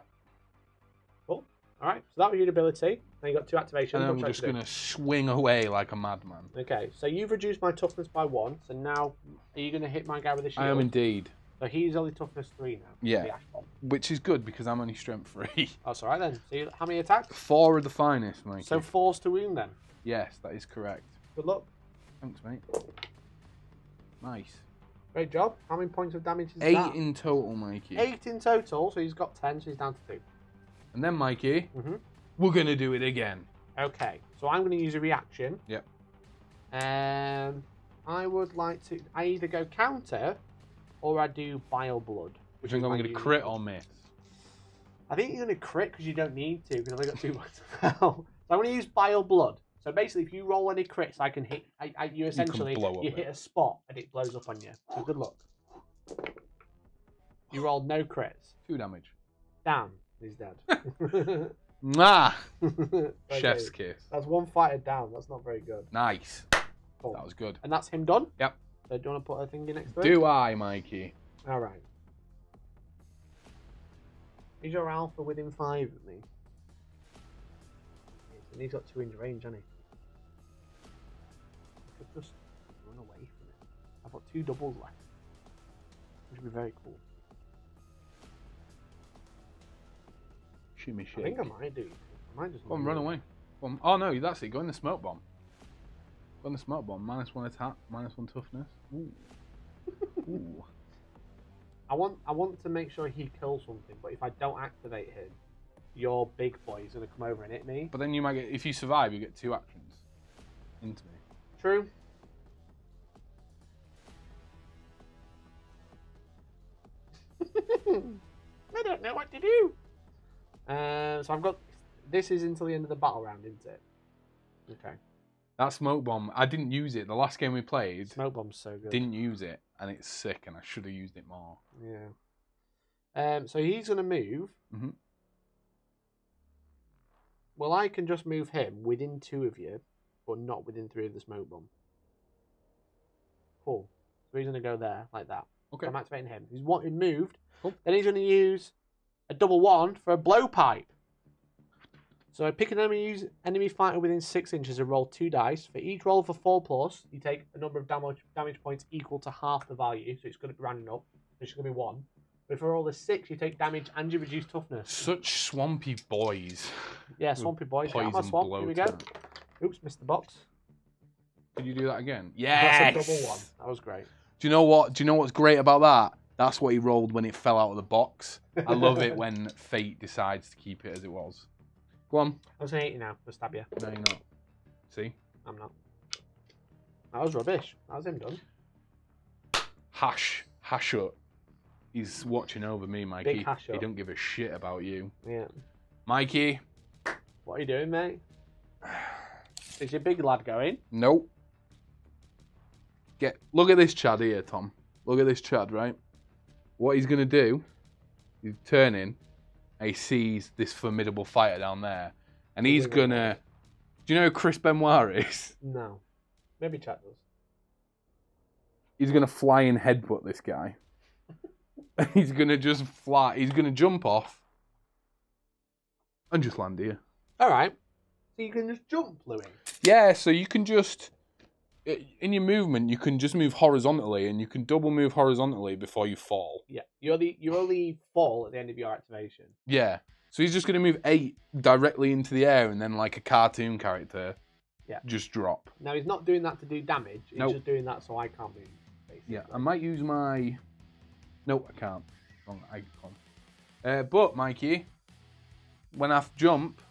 Cool. All right, so that was your ability. Now you got two activations. And then I'm would you like just going to swing away like a madman. Okay, so you've reduced my toughness by one. So now, are you going to hit my guy with a shield? I am indeed. So he's only toughness three now. Yeah. Which is good because I'm only strength three. That's all right then. So you, how many attacks? Four of the finest, mate. So force to wound then. yes, that is correct. Good luck. Thanks, mate. Nice. Great job. How many points of damage is Eight that? in total, Mikey. Eight in total. So he's got ten. So he's down to two. And then, Mikey, Mhm. we're going to do it again. Okay. So I'm going to use a reaction. Yep. Um, I would like to. I either go counter, or I do bile blood. Which I'm going to crit or miss. I think you're going to crit because you don't need to because I've only got two points of health. So I'm going to use bile blood. So basically, if you roll any crits, I can hit. I, I, you essentially you it. hit a spot and it blows up on you. So good luck. You rolled no crits. Two damage. Damn, he's dead. Okay, ah! Chef's kiss. That's one fighter down. That's not very good. Nice. Cool. That was good. And that's him done. Yep. So do you want to put a thing in next to it? Do I, Mikey? All right. Is your alpha within five of me? And he's got two inch range, hasn't he? Got two doubles left. Which would be very cool. Shimmy I shake. think I might do. I might just Go on, run away. Go on. Oh no, that's it. Go in the smoke bomb. Go in the smoke bomb. Minus one attack, minus one toughness. Ooh. Ooh. I want I want to make sure he kills something, but if I don't activate him, your big boy is gonna come over and hit me. But then you might get, if you survive, you get two actions into me. True. I don't know what to do. Um, so I've got. This is until the end of the battle round, isn't it? Okay. That smoke bomb, I didn't use it. The last game we played, Smoke bomb's so good. didn't use it, and it's sick, and I should have used it more. Yeah. Um. So he's gonna move. Mhm. Well, I can just move him within two of you, but not within three of the smoke bomb. Cool. So he's gonna go there like that. Okay. I'm activating him. He's wanted moved. Cool. Then he's going to use a double one for a blowpipe. So I pick an enemy use enemy fighter within six inches and roll two dice. For each roll of a four plus, you take a number of damage damage points equal to half the value. So it's going to be rounding up. It's going to be one. But if I roll a six, you take damage and you reduce toughness. Such swampy boys. Yeah, swampy boys. Get out of my Poison swamp. Here we go. Oops, missed the box. Could you do that again? Yes. That's a double one. That was great. Do you know what? Do you know what's great about that? That's what he rolled when it fell out of the box. I love it when fate decides to keep it as it was. Go on. I was going to hit you now. I'll stab you. No, you're not. See? I'm not. That was rubbish. That was him done. Hash. Hashut. He's watching over me, Mikey. Big Hashut. He don't give a shit about you. Yeah. Mikey. What are you doing, mate? Is your big lad going? Nope. Get look at this Chad here, Tom. Look at this Chad, right? What he's gonna do, he's turning, and he sees this formidable fighter down there, and he's wait, gonna. Do you know who Chris Benoit is? No. Maybe Chad does. He's gonna fly and headbutt this guy. he's gonna just fly. He's gonna jump off, and just land here. All right. So you can just jump, Louis. Yeah, so you can just in your movement, you can just move horizontally, and you can double move horizontally before you fall. Yeah. You only you only fall at the end of your activation. Yeah. So he's just going to move eight directly into the air, and then like a cartoon character, Yeah. just drop. Now he's not doing that to do damage. He's Nope. just doing that so I can't move. Basically. Yeah, I might use my No, I can't. Wrong icon. Uh, but Mikey, when I jump,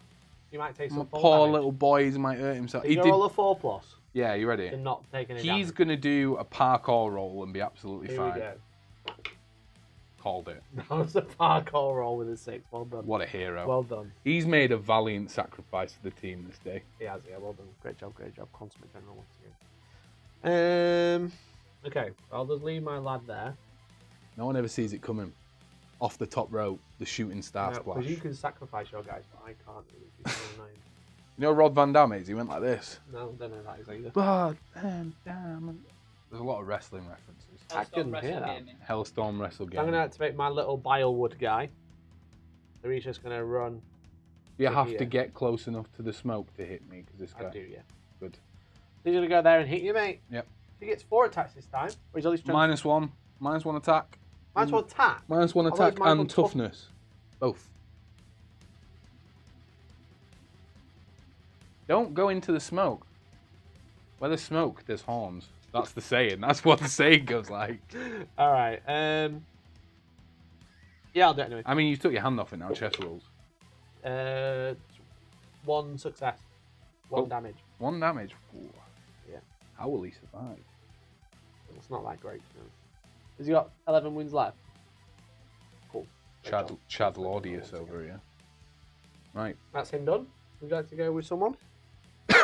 You might take some full poor damage. little boy might hurt himself. If He did. roll a four plus, Yeah, you ready? you're not taking any He's damage. gonna do a parkour roll and be absolutely Here fine. we go. Called it. That was a parkour roll with a six. Well done. What a hero. Well done. He's made a valiant sacrifice for the team this day. He has, yeah, well done. Great job, great job. Consummate general once again. Um, okay, I'll just leave my lad there. No one ever sees it coming. Off the top rope, the shooting star Because splash. you can sacrifice your guys, but I can't really. It's so annoying. You know Rob Van Dam is? He went like this. No, I don't know that is either. Rob Van Dam. There's a lot of wrestling references. I Hellstorm couldn't hear that. Gaming. Hellstorm Wrestle I'm going to activate my little Bilewood guy. So he's just going to run. You to have here. to get close enough to the smoke to hit me because this I guy. do, yeah. Good. He's going to go there and hit you, mate. Yep. He gets four attacks this time. Or he's only strength. Minus one. Minus one attack. Minus one attack. Minus one I thought it was attack minus one and tough- toughness. Both. Don't go into the smoke. Where there's smoke, there's horns. That's the saying. That's what the saying goes like. All right. Um. Yeah, I'll do it anyway. I mean, you took your hand off it now, chess rules. Uh, one success, one Oh. damage. One damage. Ooh. Yeah. How will he survive? It's not that great. No. Has he got 11 wins left? Cool. Great Chad, job. Chad Laudius over here. Right. That's him done. Would you like to go with someone?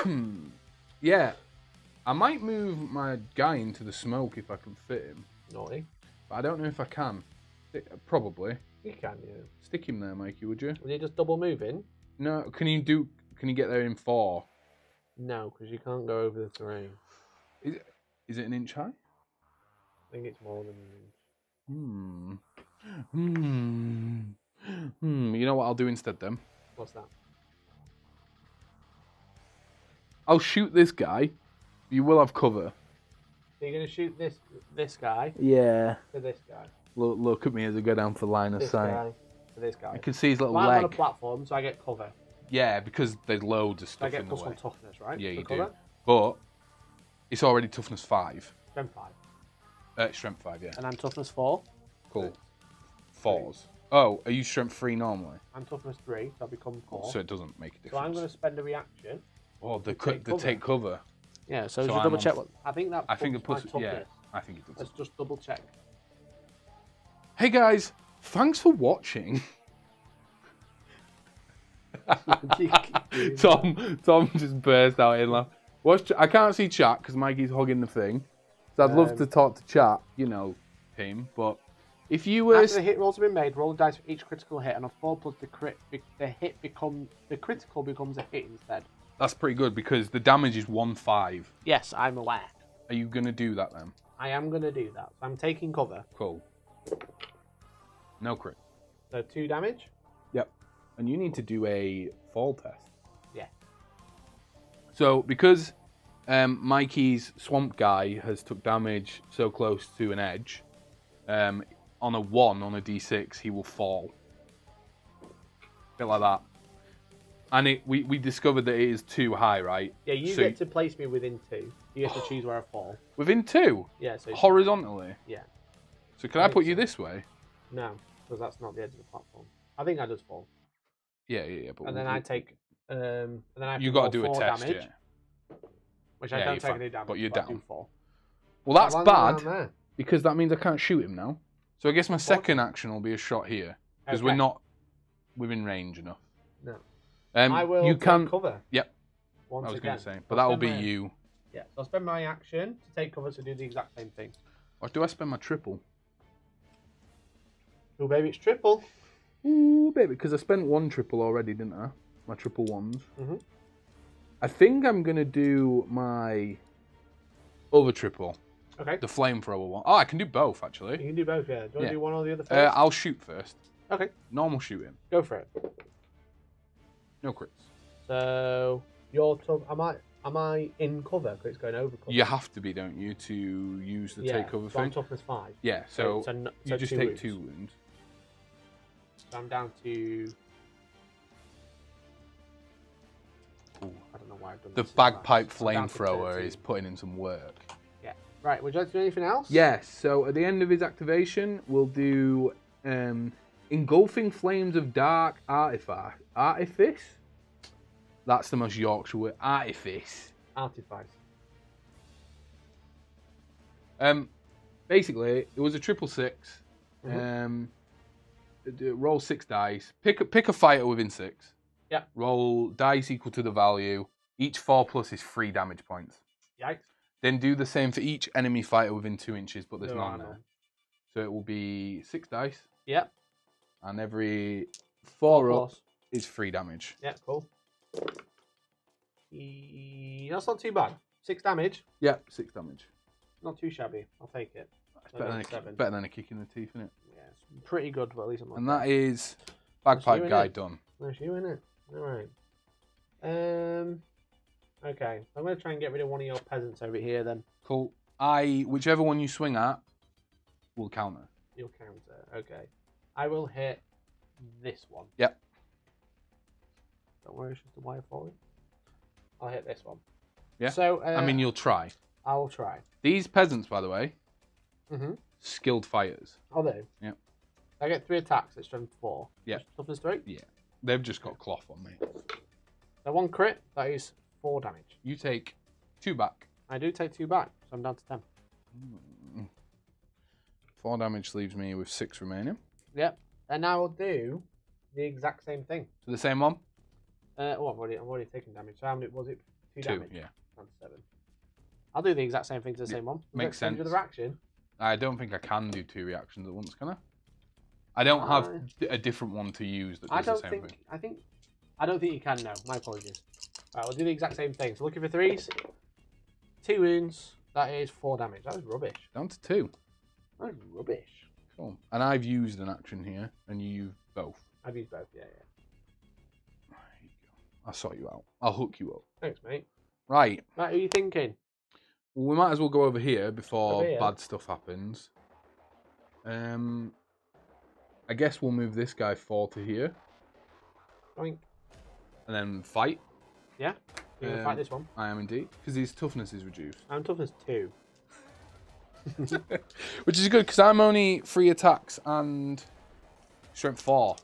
yeah. I might move my guy into the smoke if I can fit him. Naughty. But I don't know if I can. Probably. You can, yeah. Stick him there, Mikey, would you? Will you just double move in? No, can you do? Can you get there in four? No, because you can't go over the terrain. Is it, is it an inch high? I think it's more than an inch. Hmm. Hmm. Hmm. You know what I'll do instead then? What's that? I'll shoot this guy. You will have cover. So you're going to shoot this this guy Yeah. to this guy, Look, look at me as I go down for line of this sight. guy to this guy. I can see his little Well, I'm on a leg. platform, so I get cover. Yeah, because there's loads of So I stuff get in the plus way. one toughness, right? Yeah, for you cover? do. But it's already toughness five. Strength five. Uh, strength five, yeah. And I'm toughness four. Cool. Fours. Oh, are you strength three normally? I'm toughness three, so I become four. So it doesn't make a difference. So I'm going to spend a reaction. Oh, the, take the cover. take cover. Yeah, so, So just I'm double on check what. I think that. I think it puts. my Yeah. I think it does. Let's just double check. Hey guys, thanks for watching. Tom, Tom just burst out in laugh. What's ch- I can't see chat because Mikey's hogging the thing. So I'd love Um, to talk to chat, you know, him. But if you were, After the hit rolls have been made, roll the dice for each critical hit, and on four plus the crit, be- the hit become the critical becomes a hit instead. That's pretty good because the damage is one five. Yes, I'm aware. Are you gonna do that then? I am going to do that. I'm taking cover. Cool. No crit. So two damage. Yep. And you need to do a fall test. Yeah. So because um, Mikey's swamp guy has took damage so close to an edge, um, on a one on a d6 he will fall. bit like that. And it we, we discovered that it is too high, right? Yeah, you So get to place me within two. You get to choose where I fall. within two Yeah. So horizontally. yeah. So can I think put you this way? No, because that's not the edge of the platform. I think I just fall, Yeah, yeah, yeah. But and then we- I take. Um, and then I have You got got to do a test, damage, yeah. which Yeah, I don't take fine, any damage, but you're I do down. fall. Well, that's As long as I'm bad. because that means I can't shoot him now. So I guess my second action will be a shot here because we're not within range enough. No. Um, I will you take can. cover. Yep. Once I was going to say, but that will be my- you. Yeah, so I'll spend my action to take cover to do the exact same thing. Or do I spend my triple? Oh, baby, it's triple. Ooh, baby, because I spent one triple already, didn't I? My triple ones. Mhm. I think I'm gonna do my other triple, Okay. the flamethrower one. Oh, I can do both actually. You can do both, yeah. Do you want Yeah. to do one or the other Uh, first? I'll shoot first. Okay, Normal shooting, go for it. No crits. So, you're tough. Am I, am I in cover? Because it's going over cover. You have to be, don't you, to use the yeah, takeover so I'm thing? toughness five. Yeah. So, so, n- you just two take wounds. two wounds. So I'm down to. Ooh. I don't know why I've done The this bagpipe I'm down to flamethrower is putting in some work. Yeah. Right, would you like to do anything else? Yes. So at the end of his activation, we'll do um, engulfing flames of dark artifice. Artifice. That's the most Yorkshire word. Artifice. Artifice. Um, basically, it was a triple six. Mhm. Um, roll six dice. Pick a, pick a fighter within six. Yeah. Roll dice equal to the value. Each four plus is three damage points. Yikes. Then do the same for each enemy fighter within two inches, but there's No, none there. So it will be six dice, Yep. and every four up Plus. Is three damage. Yeah, cool. E- That's not too bad. Six damage. Yeah, six damage. Not too shabby. I'll take it. That's better than, a, seven. better than a kick in the teeth, isn't it? Yeah, it's pretty good, but at least I'm not. And that is bagpipe guy innit? done. There's you in it. All right. Um. Okay, I'm gonna try and get rid of one of your peasants over here. Then Cool. I whichever one you swing at will counter. you'll counter. Okay. I will hit this one. Yep. Don't worry, it's just a wire forward. I'll hit this one. Yeah. So uh, I mean, you'll try. I'll try. These peasants, by the way, Mm-hmm. skilled fighters. I'll do. I get three attacks. It's strength four. Yeah. Toughness three. Yeah, they've just got cloth on me. So one crit. That is four damage. You take two back. I do take two back, so I'm down to ten. Four damage leaves me with six remaining. Yep. And I'll do the exact same thing. So the same one. Uh, oh, I've already, I've already taken damage. So how many was it? Two, Two. damage. Yeah. To seven. I'll do the exact same thing to the same one. Does makes sense. Your action. I don't think I can do two reactions at once, can I? I don't have Uh, a different one to use that does I don't same think. thing. I think. I don't think you can. No, my apologies. Right, we'll do the exact same thing. So looking for threes. Two wounds. That is four damage. That was rubbish. Down to two. That was rubbish. Cool. And I've used an action here, and you used both. I've used both. Yeah, yeah. There you go. I'll sort you out. I'll hook you up. Thanks, mate. Right. Right, who are you thinking? Well, we might as well go over here before Over here? bad stuff happens. Um, I guess we'll move this guy four to here, Doink. and then fight. Yeah. You Um, fight this one? I am indeed, because his toughness is reduced, I'm toughness two. which is good because I'm only three attacks and strength four,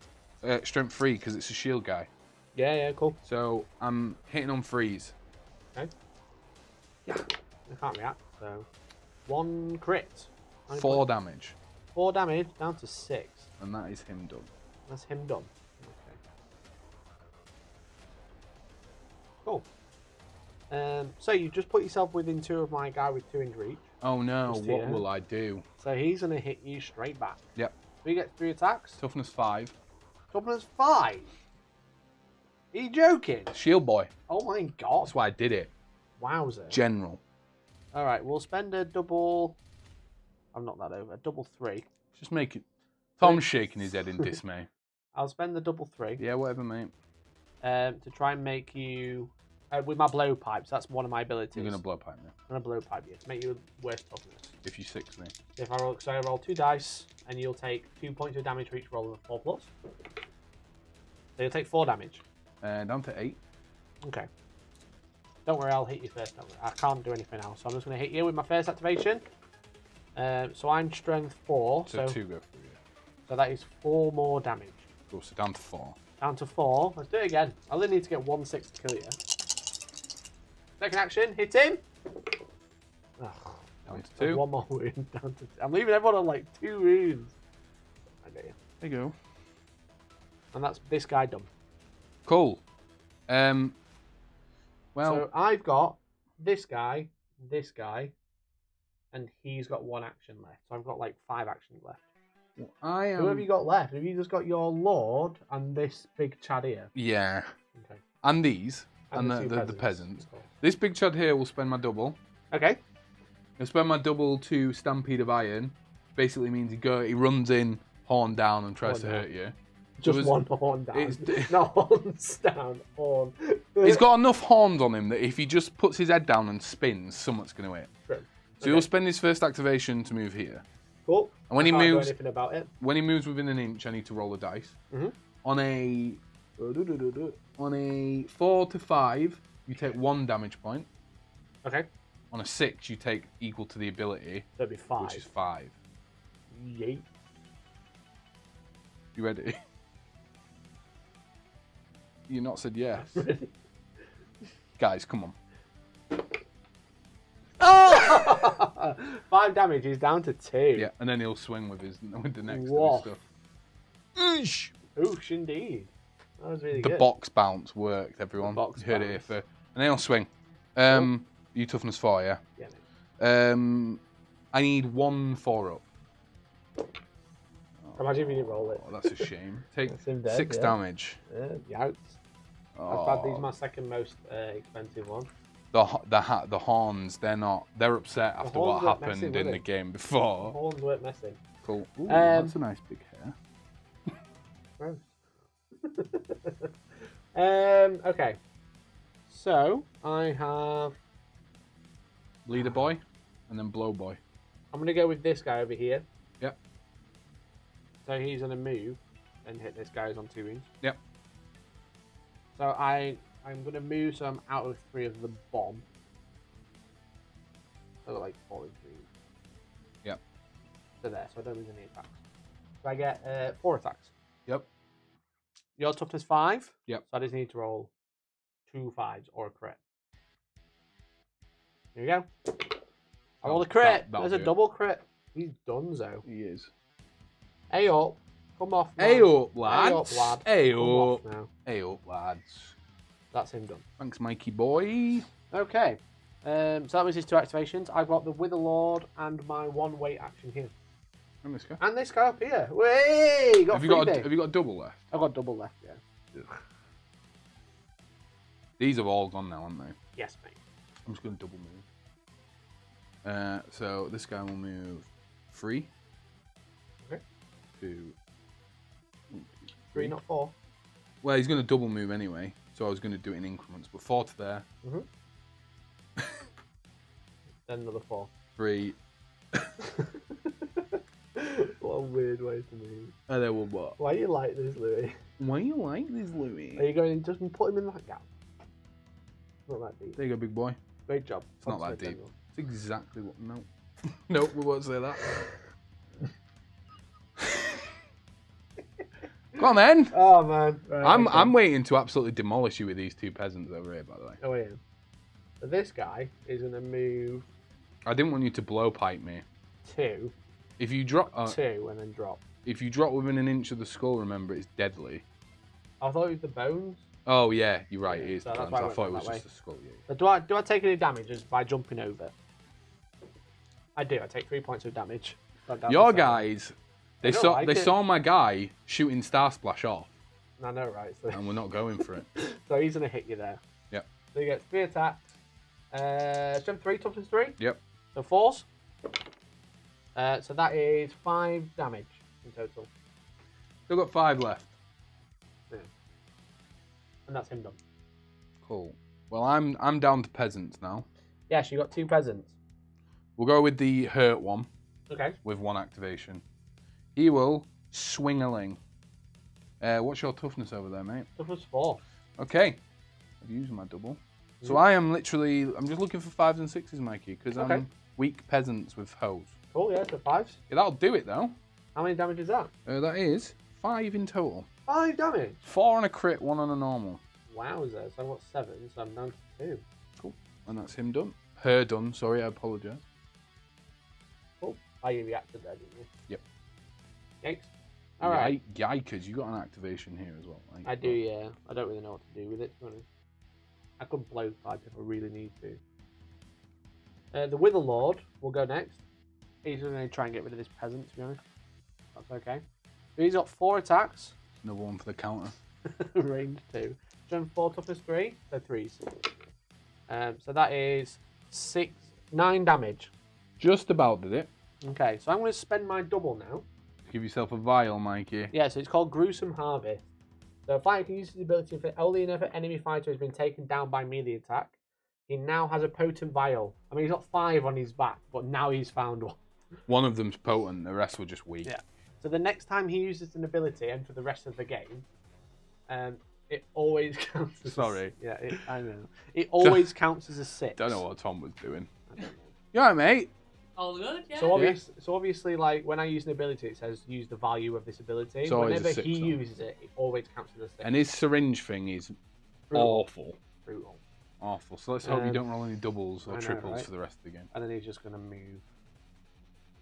uh, strength three because it's a shield guy. Yeah, yeah, cool. So I'm hitting on freeze. Okay. Yeah. I can't react. So one crit. Nine Four points. damage, Four damage down to six. and that is him done. That's him done. Okay. Cool. Um, so you just put yourself within two of my guy with two inch reach. Oh no, what here. will I do? So he's gonna hit you straight back. Yep. So he gets three attacks. Toughness five. Toughness five. Are you joking? Shield boy. Oh my god. That's why I did it. Wowzer. General. Alright, we'll spend a double I'm not that over. A double three. Just make it. Tom's shaking his head in dismay. I'll spend the double three Yeah, whatever, mate. um, to try and make you uh, with my blowpipes. That's one of my abilities. You're gonna blowpipe me I'm gonna blow pipe you to make you worse toughness. if you six me. If I roll, so I roll two dice, and you'll take two points of damage for each roll of a four plus. So you'll take four damage. Uh, down to eight. Okay. Don't worry, I'll hit you first. I can't do anything else. So I'm just gonna hit you with my first activation. Um, so I'm strength four, So, so two go through. Yeah. so that is four more damage. Cool. So down to four. Down to four. Let's do it again. I only need to get one six to kill you. Second action, hit him. Ugh, Down to two. One more wound. Down to I'm leaving everyone on like two wounds. I get you. There you go. And that's this guy done. Cool. Um. Well, so I've got this guy, this guy, and he's got one action left. So I've got like five actions left. I am. Who have you got left? Have you just got your lord and this big Chad here? Yeah. Okay. And these. And, two the, the, the peasants. Cool. This big chad here will spend my double. Okay. He'll spend my double to Stampede of Iron. Basically means he go he runs in, horn down, and tries Horn to down. hurt you. Just it's- one horn down. Not horns down. Horn. He's got enough horns on him that if he just puts his head down and spins, someone's going to hit. True. So Okay. he'll spend his first activation to move here. Cool. And when I he moves, anything about it. when he moves within an inch, I need to roll a dice. Mhm. On a on a four to five, you take one damage point. Okay. On a six, you take equal to the ability, So it'd be five. which is five. Yeet. You ready? You not said yes. Guys, come on. Oh! Five damage. He's down to two. Yeah, and then he'll swing with his with the next Woof. stuff. Oosh. Oosh, indeed. That was really good. The good. box bounce worked, everyone. box you heard it here bounce. first. And then he'll swing. Um, you toughness four, yeah. Yeah, mate. Um, I need one four up. Imagine if you didn't roll it. Oh, that's a shame. Take That's him dead, six yeah. damage. Yeah, yikes. Oh, That's bad. These are my second most uh, expensive one. the the ha- the horns. They're not. They're upset after what horns weren't happened messing, were in the game The before. horns weren't messing. Cool. Ooh, Um, that's a nice big hair. Um. Okay. So I have. Leader boy, and then blow boy. I'm gonna go with this guy over here. Yep. So he's gonna move and hit this guy who's on two wings. Yep. So I I'm gonna move some out of three of the bomb. So like four and three. Yep. So there, so I don't lose any attacks. So I get uh, four attacks. Yep. Your toughness five. Yep. So I just need to roll two fives or a crit. Here we go. I rolled a crit. that'll There's a do it. double crit. He's done so. He is. Hey up. Come off. man. Hey up, Hey lads. up, lad. Hey Come up. now. Hey up, lads. That's him done. Thanks, Mikey boy. Okay. Um, so that was his two activations. I've got the Wither Lord and my one weight action here. And this guy. And this guy up here. Way! Got Have you got? A, have you got a double left? I've got double left, yeah. These have all gone now, haven't they? Yes, mate. I'm just going to double move. Uh, so this guy will move three. Okay. Two. Three, not four. Well, he's going to double move anyway, so I was going to do it in increments. But four to there, mm-hmm. Then another four. three, what a weird way to move. and then one more. Why do you like this, Louis? Why do you like this, Louis? Are you going to just put him in that gap? Not that deep. There you go, big boy. Great job. It's not that deep. general. It's exactly what. No, nope, we won't say that. Come on, then. Oh man. Right, I'm okay. I'm waiting to absolutely demolish you with these two peasants over here. By the way, Oh yeah. So this guy is gonna move I didn't want you to blowpipe me. two, If you drop, uh, two, and then drop. if you drop within an inch of the skull, remember it's deadly. I thought it was the bones. Oh yeah, you're right. Yeah, it is. so the bones. I I thought it was just way. the skull. Yeah. So do I do I take any damage just by jumping over? I do. I take three points of damage. Got down to Your guys, they saw like they it. saw my guy shooting Star Splash off, I know, right? So, and we're not going for it. so he's gonna hit you there. Yep. So you get three attacks. Uh, strength three, toughness three. Yep. So fours. Uh, so that is five damage in total, Still got five left. Yeah. and that's him done. Cool. Well, I'm I'm down to peasants now. Yes, you got two peasants. We'll go with the hurt one Okay. with one activation. He will swingeling. Uh, what's your toughness over there, mate? Toughness four. Okay. I've used my double. So I am literally, I'm just looking for fives and sixes, Mikey, because I'm weak peasants with hoes. Cool. Yeah, so fives. Yeah, that'll do it though. How many damage is that? Uh, that is five in total. Five damage. Four on a crit, one on a normal. Wowzer. So I've got seven, so I'm down to two. Cool, And that's him done. Her done, sorry, I apologise. Cool. Oh, you reacted there, didn't you? Yep. Yikes. All right. Yike- Yikers, you got an activation here as well. Like, I do, yeah. I don't really know what to do with it, to be honest. I could blow pipe if I really need to. Uh, the Wither Lord will go next. He's going to try and get rid of this peasant, to be honest. That's okay. So he's got four attacks, Another one for the counter. range two. Strength four, toughness three, so threes. Um, so that is six, nine damage. Just about did it. Okay, so I'm going to spend my double now. Give yourself a vial, Mikey. Yeah, so it's called Gruesome Harvest. So a fighter can use his ability if only another enemy fighter has been taken down by melee attack. He now has a potent vial. I mean, he's got five on his back, but now he's found one. One of them's potent, the rest were just weak. Yeah. So the next time he uses an ability and for the rest of the game, um, it always counts as a- Sorry. yeah, it, I know. It always counts as a six. Don't know what Tom was doing. I don't know. You alright, mate? All good, yeah. So obviously, so obviously, like when I use an ability, it says use the value of this ability. It's always a Whenever six, he though. uses it, it always counts as a six. And his syringe thing is Brutal. awful. Brutal. Awful. So let's hope you Um, don't roll any doubles I or know, triples right? for the rest of the game. And then he's just gonna move.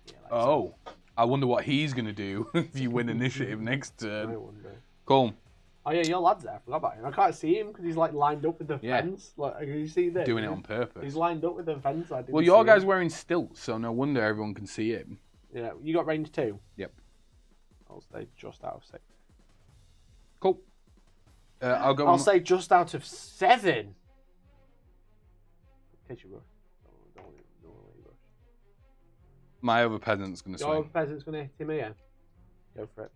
Yeah, like Oh, I wonder what he's going to do if you win initiative next so. I turn. wonder. Cool. Oh yeah, your lad's there. I forgot about him. I can't see him because he's like lined up with the Yeah. fence. Like, can you see this? Doing it on purpose. He's lined up with the fence. I didn't Well, your guy's him. wearing stilts, so no wonder everyone can see him. Yeah, you got range two. Yep. I'll say just out of six. Cool. Uh, I'll go. I'll on- say just out of seven. In case you. My other peasant's going to Your swing. peasant's gonna hit him here. Go for it.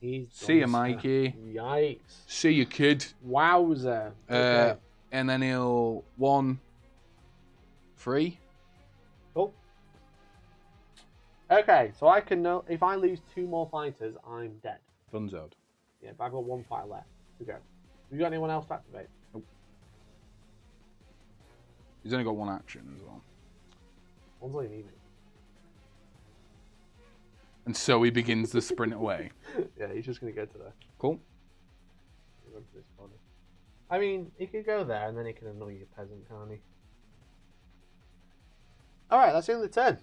He's See ya, done. Mikey. Yikes! See you, kid. Wowzer. Uh, Okay. and then he'll one, three. Cool. Okay, so I can know if I lose two more fighters, I'm dead. Dunzoed. Yeah, but I've got one fighter left to go. Have you got anyone else to activate? He's only got one action as well. One's you need. And so he begins the sprint away. yeah, he's just gonna go to the Cool. run to this corner. I mean, he could go there and then he can annoy your peasant, can't he? Alright, that's the end of the turn.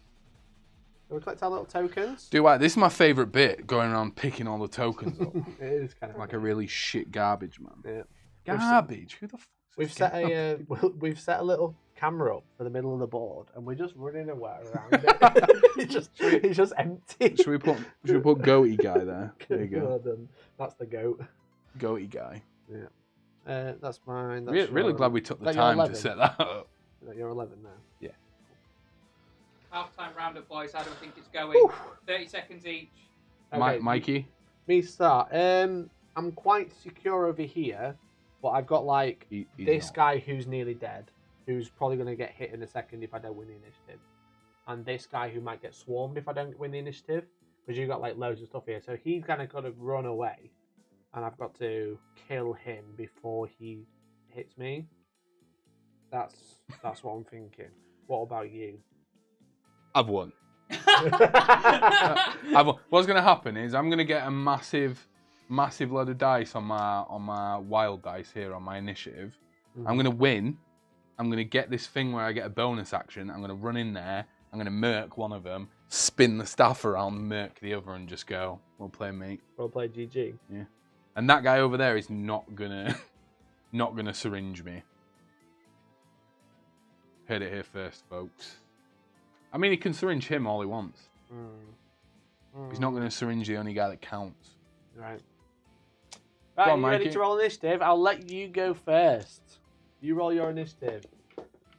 So we collect our little tokens. Do I? This is my favourite bit, going around picking all the tokens up. it is kind of like a really shit garbage man. Yeah. Garbage? Who the fuck? We've set a uh, we've set a little camera up for the middle of the board, and we're just running away around it. it's just it's just empty. Should we put should we put goatee guy there? There you go. Well. That's the goat. Goatee guy. Uh, that's mine. That's Re- really glad we took the that time to set that up. You're 11 now. Yeah. Half time roundup, boys. How do we think it's going? Whew. 30 seconds each. Mi- Okay, Mikey, Me start. Um, I'm quite secure over here, but I've got like he, this not. guy who's nearly dead, who's probably going to get hit in a second if I don't win the initiative, and this guy who might get swarmed if I don't win the initiative, because you've got like loads of stuff here. So he's going to kind of run away, and I've got to kill him before he hits me. That's that's what I'm thinking. What about you? I've won. I've won. What's going to happen is I'm going to get a massive, massive load of dice on my on my wild dice here on my initiative. I'm mm-hmm. going to win. I'm going to get this thing where I get a bonus action. I'm going to run in there. I'm going to murk one of them, spin the staff around, murk the other, and just go. We'll play, mate. We'll play GG. Yeah. And that guy over there is not gonna, not gonna syringe me. Heard it here first, folks. I mean, he can syringe him all he wants. Hmm. He's not gonna syringe the only guy that counts. Right. Right, on, you ready to roll this, Dave? I'll let you go first. You roll your initiative.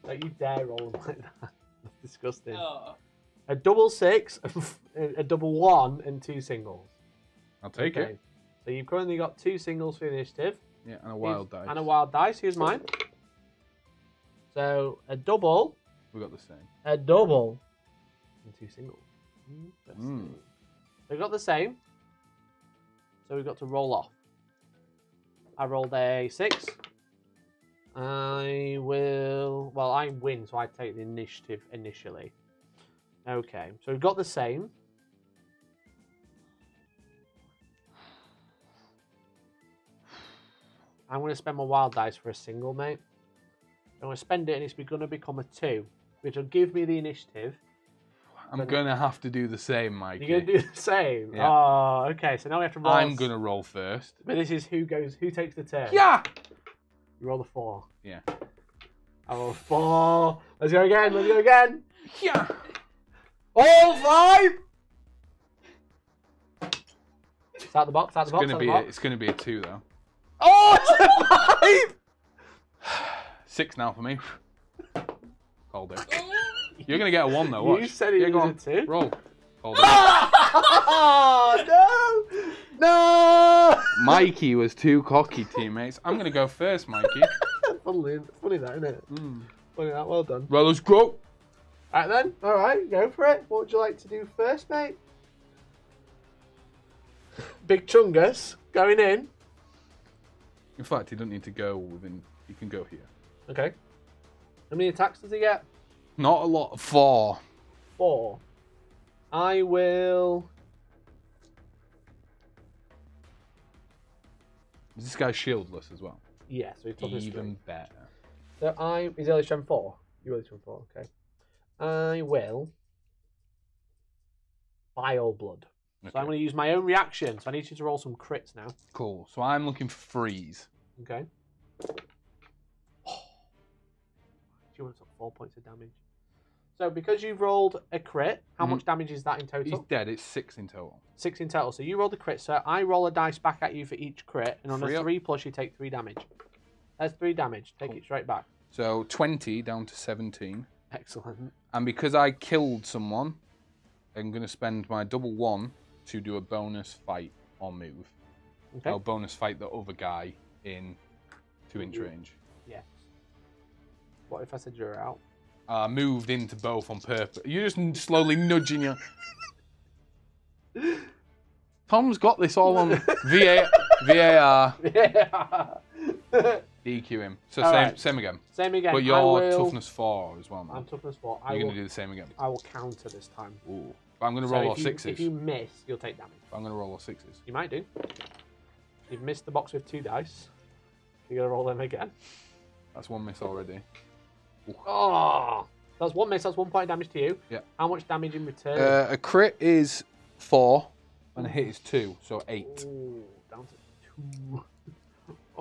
Don't you dare roll them like that. That's disgusting. Oh, A double six, a double one, and two singles. I'll take it. So you've currently got two singles for initiative. Yeah, and a wild Here's- dice. And a wild dice. Here's mine. So a double, We got the same. a double, and two singles. Interesting. Mm. So we got the same. So we've got to roll off. I rolled a six. I will. Well, I win, so I take the initiative initially. Okay, so we've got the same. I'm going to spend my wild dice for a single, mate. I'm going to spend it, and it's going to become a two, which will give me the initiative. I'm gonna have to do the same, Mike. You're going to do the same. Yeah. Oh, okay. So now we have to roll. I'm gonna roll first. But this is who goes, who takes the turn. Yeah. You roll the four. Yeah. I roll a four. Let's go again. Let's go again. Yeah. All five. It's out the box. Out the It's box. gonna out be. the A, box. it's gonna be a two though. Oh, it's a five. Six now for me. Hold it. You're gonna get a one though. Watch. You said it was a two. Roll. Hold it. Oh no! No! Mikey was too cocky, teammates. I'm gonna go first, Mikey. funny, funny that, isn't it? Mm. Funny that. Well done. Well, let's go. Right then. All right, go for it. What would you like to do first, mate? Big Chungus going in. In fact, he doesn't need to go within. He can go here. Okay. How many attacks does he get? Not a lot. Four. Four. I will. Is this guy shieldless as well? Yeah, so he's toughness Even better. So I is early strength four. You early strength four, okay. I will. Bile blood. So I'm going to use my own reaction. So I need you to roll some crits now. Cool. So I'm looking for freeze. Okay. Do you want to take four points of damage. So because you've rolled a crit, how Mhm. much damage is that in total? He's dead. It's six in total. Six in total. So you roll the crit, sir. I roll a dice back at you for each crit, and on Three a up. three plus, you take three damage. That's three damage. Take Cool. it straight back. So 20 down to 17. Excellent. And because I killed someone, I'm going to spend my double one to do a bonus fight or move. Okay. I'll bonus fight the other guy in two inch range. Yes. What if I said you're out? I moved into both on purpose. You're just slowly nudging you. Tom's got this all on VA, VAR. Yeah. DQ him. So All same, right. same again. Same again. But I you're will... toughness four as well, man. I'm toughness four. I You're will. to do the same again. I will counter this time. Ooh. But I'm going to So roll all sixes. If you miss, you'll take damage. I'm going to roll all sixes. You might do. You've missed the box with two dice. You're gonna roll them again. That's one miss already. Oh, that's one miss. That's one point of damage to you. Yeah. How much damage in return? Uh, a crit is four, and a hit is two, so eight. Ooh, down to two.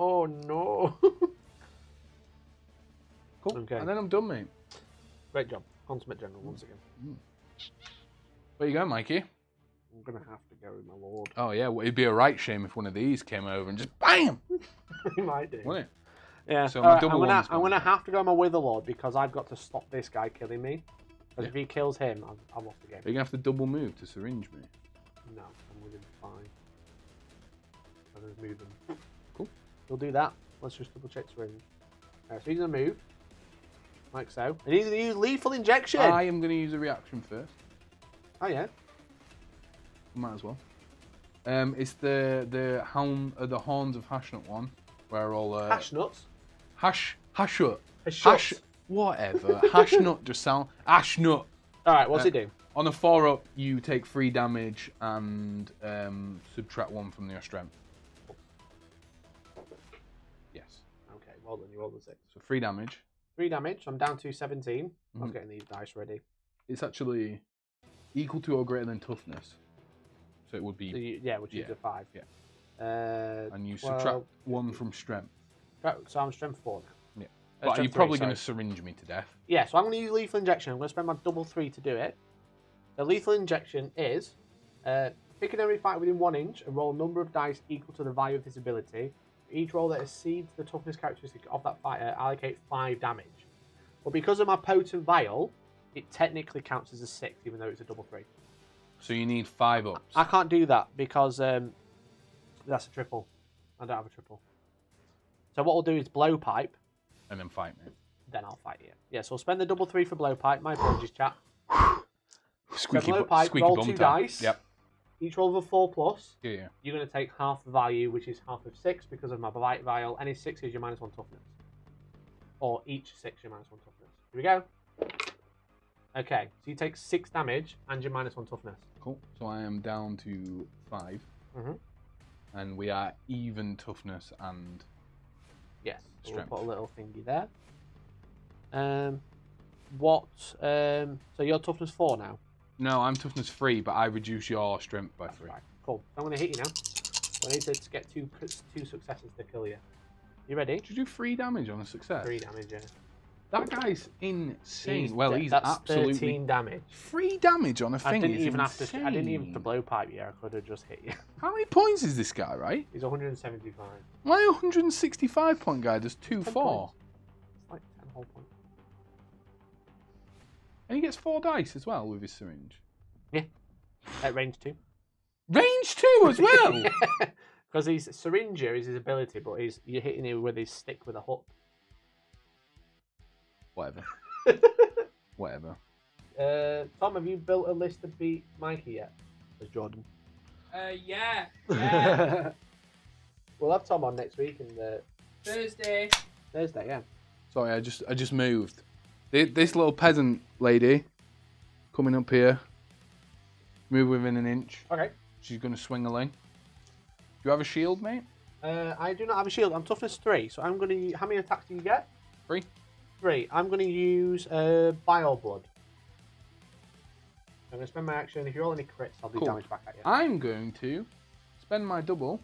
Oh no. Cool. Okay. And then I'm done, mate. Great job, consummate general once again. Where you going, Mikey? I'm gonna have to go with my lord. Oh yeah, well, it'd be a right shame if one of these came over and just bam, he might do. wouldn't it? Yeah. So So my I'm gonna one's I'm gonna have to go with my Witherlord because I've got to stop this guy killing me. Because Yeah. if he kills him, I'm, I'm off the game. Are you gonna have to double move to syringe me? No, I'm within five. I'm gonna move moving. Cool. We'll do that. Let's just double check syringe. Alright, so he's gonna move. Like so. And he's gonna use lethal injection! I am gonna use a reaction first. Oh yeah. Might as well. Um, it's the the hound, uh, the horns of Hashnut one, where all uh, Hash nuts. Hash hashut Hash whatever hashnut just sound ashnut. Alright, what's Uh, it do? On a four up, you take three damage and um, subtract one from your strength. Yes. Okay, well done, you rolled a six. So three damage. Three damage, I'm down to 17. I was Mhm. getting these dice ready. It's actually equal to or greater than toughness. So it would So be, you, yeah, which is Yeah, a five. yeah. Uh, and you 12, subtract one from strength. So I'm strength four now. Yeah. Uh, But you're probably going to syringe me to death. Yeah, so I'm going to use lethal injection. I'm going to spend my double three to do it. The lethal injection is uh, pick an enemy fighter within one inch and roll a number of dice equal to the value of this ability. For each roll that exceeds the toughness characteristic of that fighter, allocate five damage. But because of my potent vial, it technically counts as a six, even though it's a double three. So you need five ups. I can't do that because um, that's a triple. I don't have a triple. So what we'll do is blowpipe, And then fight me. then I'll fight you. Yeah, so I'll spend the double three for blowpipe. My apologies, chat. Squeaky, low bu- pipe, squeaky roll two time. dice. Yep. Each roll of a four plus. Yeah, yeah. You're going to take half the value, which is half of six, because of my Bite Vial. Any six is your minus one toughness. Or each six your minus one toughness. Here we go. Okay, so you take six damage and your minus one toughness. Cool. So I am down to 5 Mhm. And we are even toughness and Yes. So we'll put a little thingy there. Um, what? Um, so your toughness four now. no, I'm toughness three, but I reduce your strength by That's three. right. Cool. I'm going to hit you now. So I need to get two two successes to kill you. You ready? Did you do three damage on a success? Three damage. Yeah. That guy's insane. He's well, de- he's that's absolutely thirteen damage. three damage on a thing. I didn't even have to. I didn't even have to insane. blow pipe you. I could have just hit you. How many points is this guy? Right? He's 175. My 165 point guy does two 10 four, points. It's like 10 whole points. and he gets four dice as well with his syringe. Yeah. At range two. Range two as well. Because his syringer is his ability, but he's you're hitting him with his stick with a hook. Whatever. Whatever. Uh, Tom, have you built a list to beat Mikey yet? As Jordan. Uh, yeah. Yeah. we'll have Tom on next week and uh, Thursday. Thursday. Yeah. Sorry, I just I just moved. Thi- This little peasant lady coming up here. Move within an inch. Okay. She's going to swing a lane. Do you have a shield, mate? Uh, I do not have a shield. I'm toughness three, so I'm gonna. How many attacks do you get? Three. Three. I'm gonna use uh, Bile Blood. I'm gonna spend my action. If you roll any crits, I'll do Cool. damage back at you. I'm going to spend my double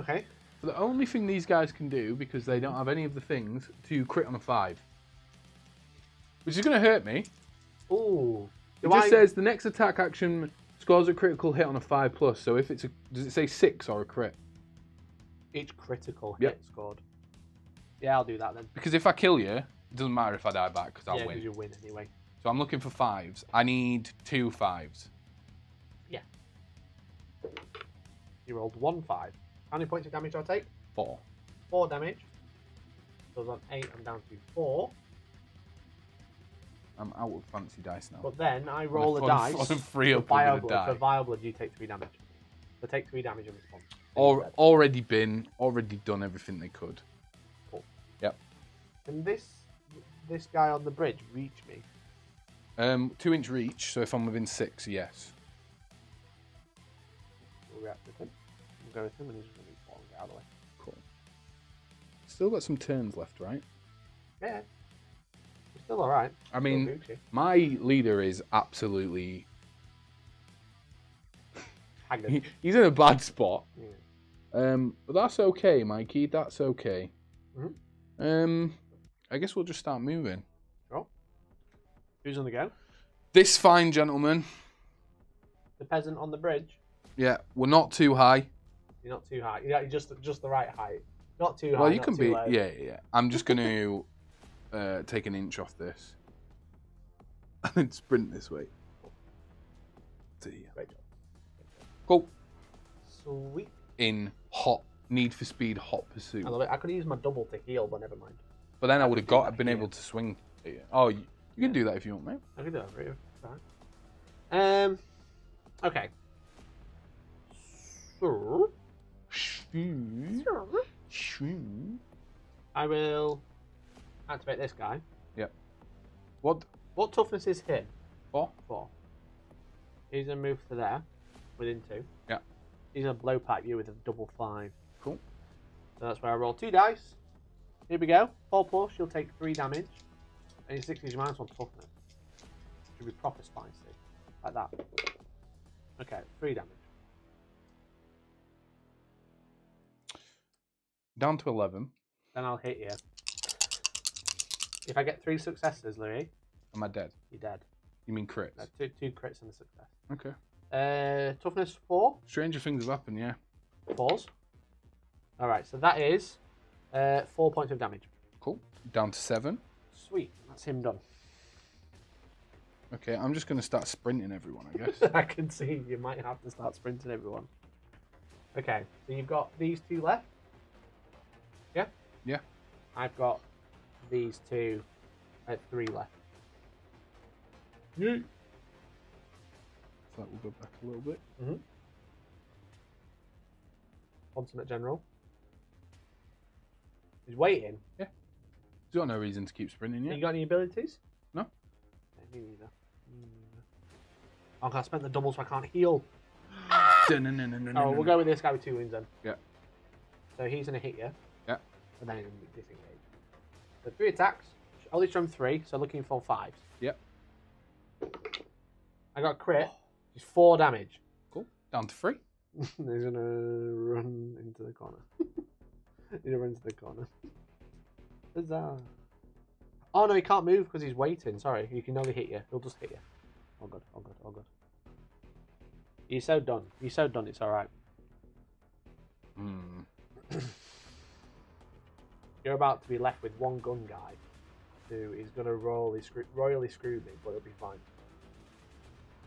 Okay. for the only thing these guys can do because they don't have any of the things to crit on a five. Which is going to hurt me. Ooh. It Do just I- says the next attack action scores a critical hit on a five plus. So if it's a, does it say six or a crit? each critical Yep. hit scored. Yeah, I'll do that then. Because if I kill you, it doesn't matter if I die back because I'll yeah, win. you win anyway. So I'm looking for fives. I need two fives. Yeah. You rolled one five. How many points of damage do I take? Four. Four damage. So on eight. I'm down to four. I'm out of fancy dice now. But then I roll a dice. on for up vile with a blood. For vile blood, you take three damage. So take three damage in response. Or, already been, already done everything they could. Yep. And this this guy on the bridge reach me? Um, two inch reach. So if I'm within six, yes. We'll react with him. We'll go with him, and he's going to fall and get out of the way. Cool. Still got some turns left, right? Yeah. He's still alright. I mean, my leader is absolutely. Haggard. He's in a bad spot. Yeah. Um, but that's okay, Mikey. That's okay. Mhm. Um, I guess we'll just start moving. Sure. Who's on the go? This fine gentleman. The peasant on the bridge. Yeah, we're not too high. You're not too high. You're just just the right height. Not too high. well, you can be. low. Yeah, yeah, yeah. I'm just going to uh, take an inch off this and then sprint this way. See ya. Job. Cool. Sweet. In hot Need for Speed hot pursuit. I love it. I could use my double to heal, but never mind. But then I would have got been here. able to swing. you. Oh, you, you can do that if you want, mate. I could do that for you. Fine. Um. Okay. So, I will activate this guy. What? What toughness is him? Four? Four. He's gonna move to there, within two. Yeah. He's gonna blow pipe you with a double five. Cool. So that's where I roll two dice. Here we go. Four plus, you'll take three damage. And your six is your minus one toughness. Should be proper spicy. Like that. Okay, three damage. Down to 11. Then I'll hit you. If I get three successes, Louis, Am I dead? you're dead. You mean crits? No, two, two crits and a success. Okay. Uh, toughness four. Stranger things have happened, yeah. Fours. Alright, so that is uh, four points of damage. Cool. Down to seven. Sweet, that's him done. Okay, I'm just going to start sprinting everyone, I guess. I can see you might have to start sprinting everyone. Okay, so you've got these two left. Yeah? Yeah. I've got these two at three left. Yeah. So that will go back a little bit. Mm hmm Consummate General. He's waiting. Yeah. He's got no reason to keep sprinting You got any abilities? No. Yeah, me neither. Me hmm. neither. Oh, I spent the double so I can't heal. Oh, we'll go with this guy with two wounds then. Yeah. So he's going to hit you. Yeah. And then he's going to disengage. So three attacks. Only from three, so looking for fives. Yep. I got a crit. It's four damage. Cool. Down to three. he's going to run into the corner. he's going to the corner. Huzzah. Oh no, he can't move because he's waiting. Sorry, he can only hit you. He'll just hit you. Oh god, oh god, oh god. You're so done. You're so done. It's all right. Hmm. You're about to be left with one gun guy, who is gonna royally screw, royally screw me, but it'll be fine.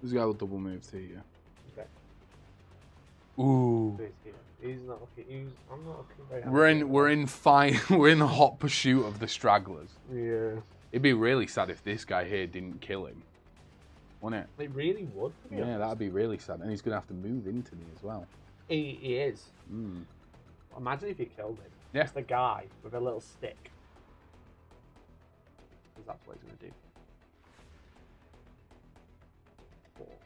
This guy will double move to you. Ooh. He's not. He's. I'm not. We're in we're in fine we're in hot pursuit of the stragglers. Yeah. It'd be really sad if this guy here didn't kill him. Wouldn't it? It really would. Yeah, honest. that'd be really sad. And he's gonna have to move into me as well. He, he is. Mm. Imagine if you killed him. Yeah. Just a guy with a little stick. because that's what he's going to do.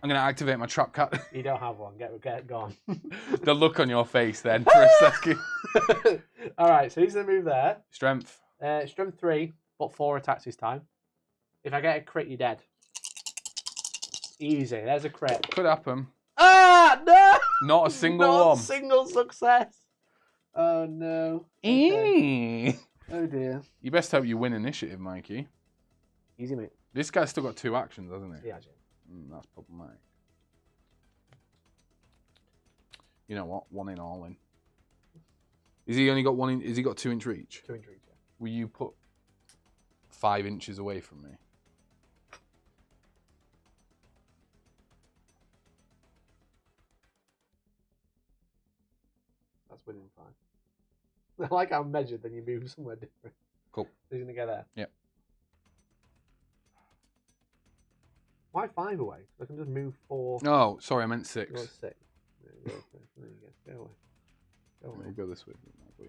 I'm going to activate my trap cat. You don't have one. Get get gone. the look on your face then for a second. All right, so he's going to move there. Strength. Uh, strength three, but four attacks this time. If I get a crit, you're dead. Easy. There's a crit. Could happen. Ah no! Not a single Not one. Single success. Oh no. Okay. Oh dear. You best hope you win initiative, Mikey. Easy mate. This guy's still got two actions, hasn't he? Yeah. Mm, that's problematic. You know what? One in, all in. Is he only got one in? Is he got two inch reach? Two inch reach. yeah. Will you put five inches away from me? That's within five. I like how measured, then you move somewhere different. Cool. He's gonna get there. Yep. Why five away? I can just move four. Oh, sorry, I meant Go six. six. There you go. There you go. Go away. Go away. We'll go this way. yeah.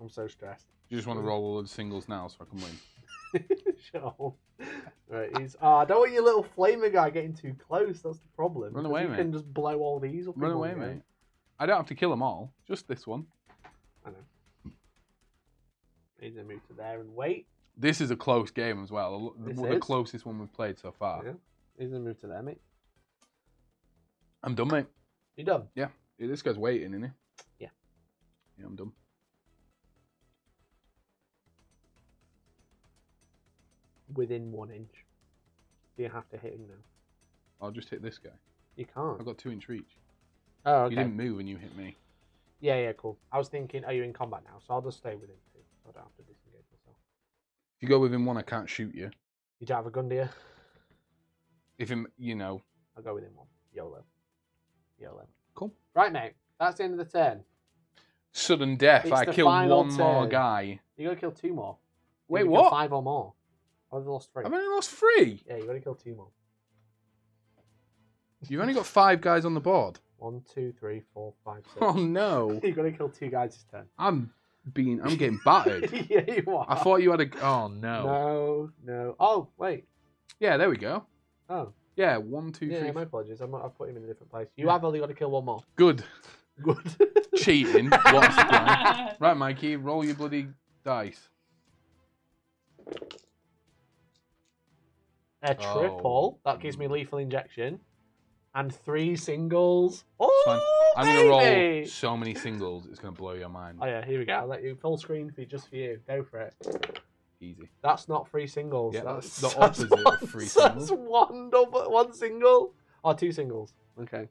I'm so stressed. You just want to roll all the singles now so I can win. Shut up. Right, he's. Oh, I don't want your little flamer guy getting too close. That's the problem. Run away, you mate. can just blow all these up. Run away, mate. I don't have to kill them all. Just this one. I know. He's gonna move to there and wait. This is a close game as well. The, the is? closest one we've played so far. Yeah. He's gonna move to there, mate. I'm done, mate. You done? Yeah, this guy's waiting, isn't he? Yeah. Yeah, I'm done. Within one inch. Do you have to hit him now? I'll just hit this guy. You can't. I've got two inch reach. Oh, okay. You didn't move and you hit me. Yeah, yeah, cool. I was thinking, oh, are you in combat now? So I'll just stay with two. I don't have to disengage myself. If you go within one, I can't shoot you. You don't have a gun, do you? If him, you know, I'll go within one. YOLO. YOLO. Cool. Right, mate. That's the end of the turn. sudden death. It's I the kill final one more guy. You gotta kill two more. You Wait, gotta kill what? Five or more. I've lost three. I've only lost three. Yeah, you gotta kill two more. You've only got five guys on the board. One, two, three, four, five, oh, six. Oh no! you gotta kill two guys this turn. I'm being, I'm getting battered. yeah, you are. I thought you had a. Oh no. No, no. Oh, wait. Yeah, there we go. Oh, Yeah, one, two, yeah, three. my apologies. I'm, I've put him in a different place. You Yeah. have only got to kill one more. Good. Good. Cheating. What's the plan? Right, Mikey, roll your bloody dice. A Oh. triple. That gives me oh. lethal injection. And three singles. Oh, fine. I'm gonna roll baby! so many singles. It's gonna blow your mind. Oh yeah, here we go. I'll let you full screen for you, just for you. Go for it. Easy. That's not three singles. Yeah, that's, that's the opposite of one- three That's one double, one single. Oh, two singles. Okay.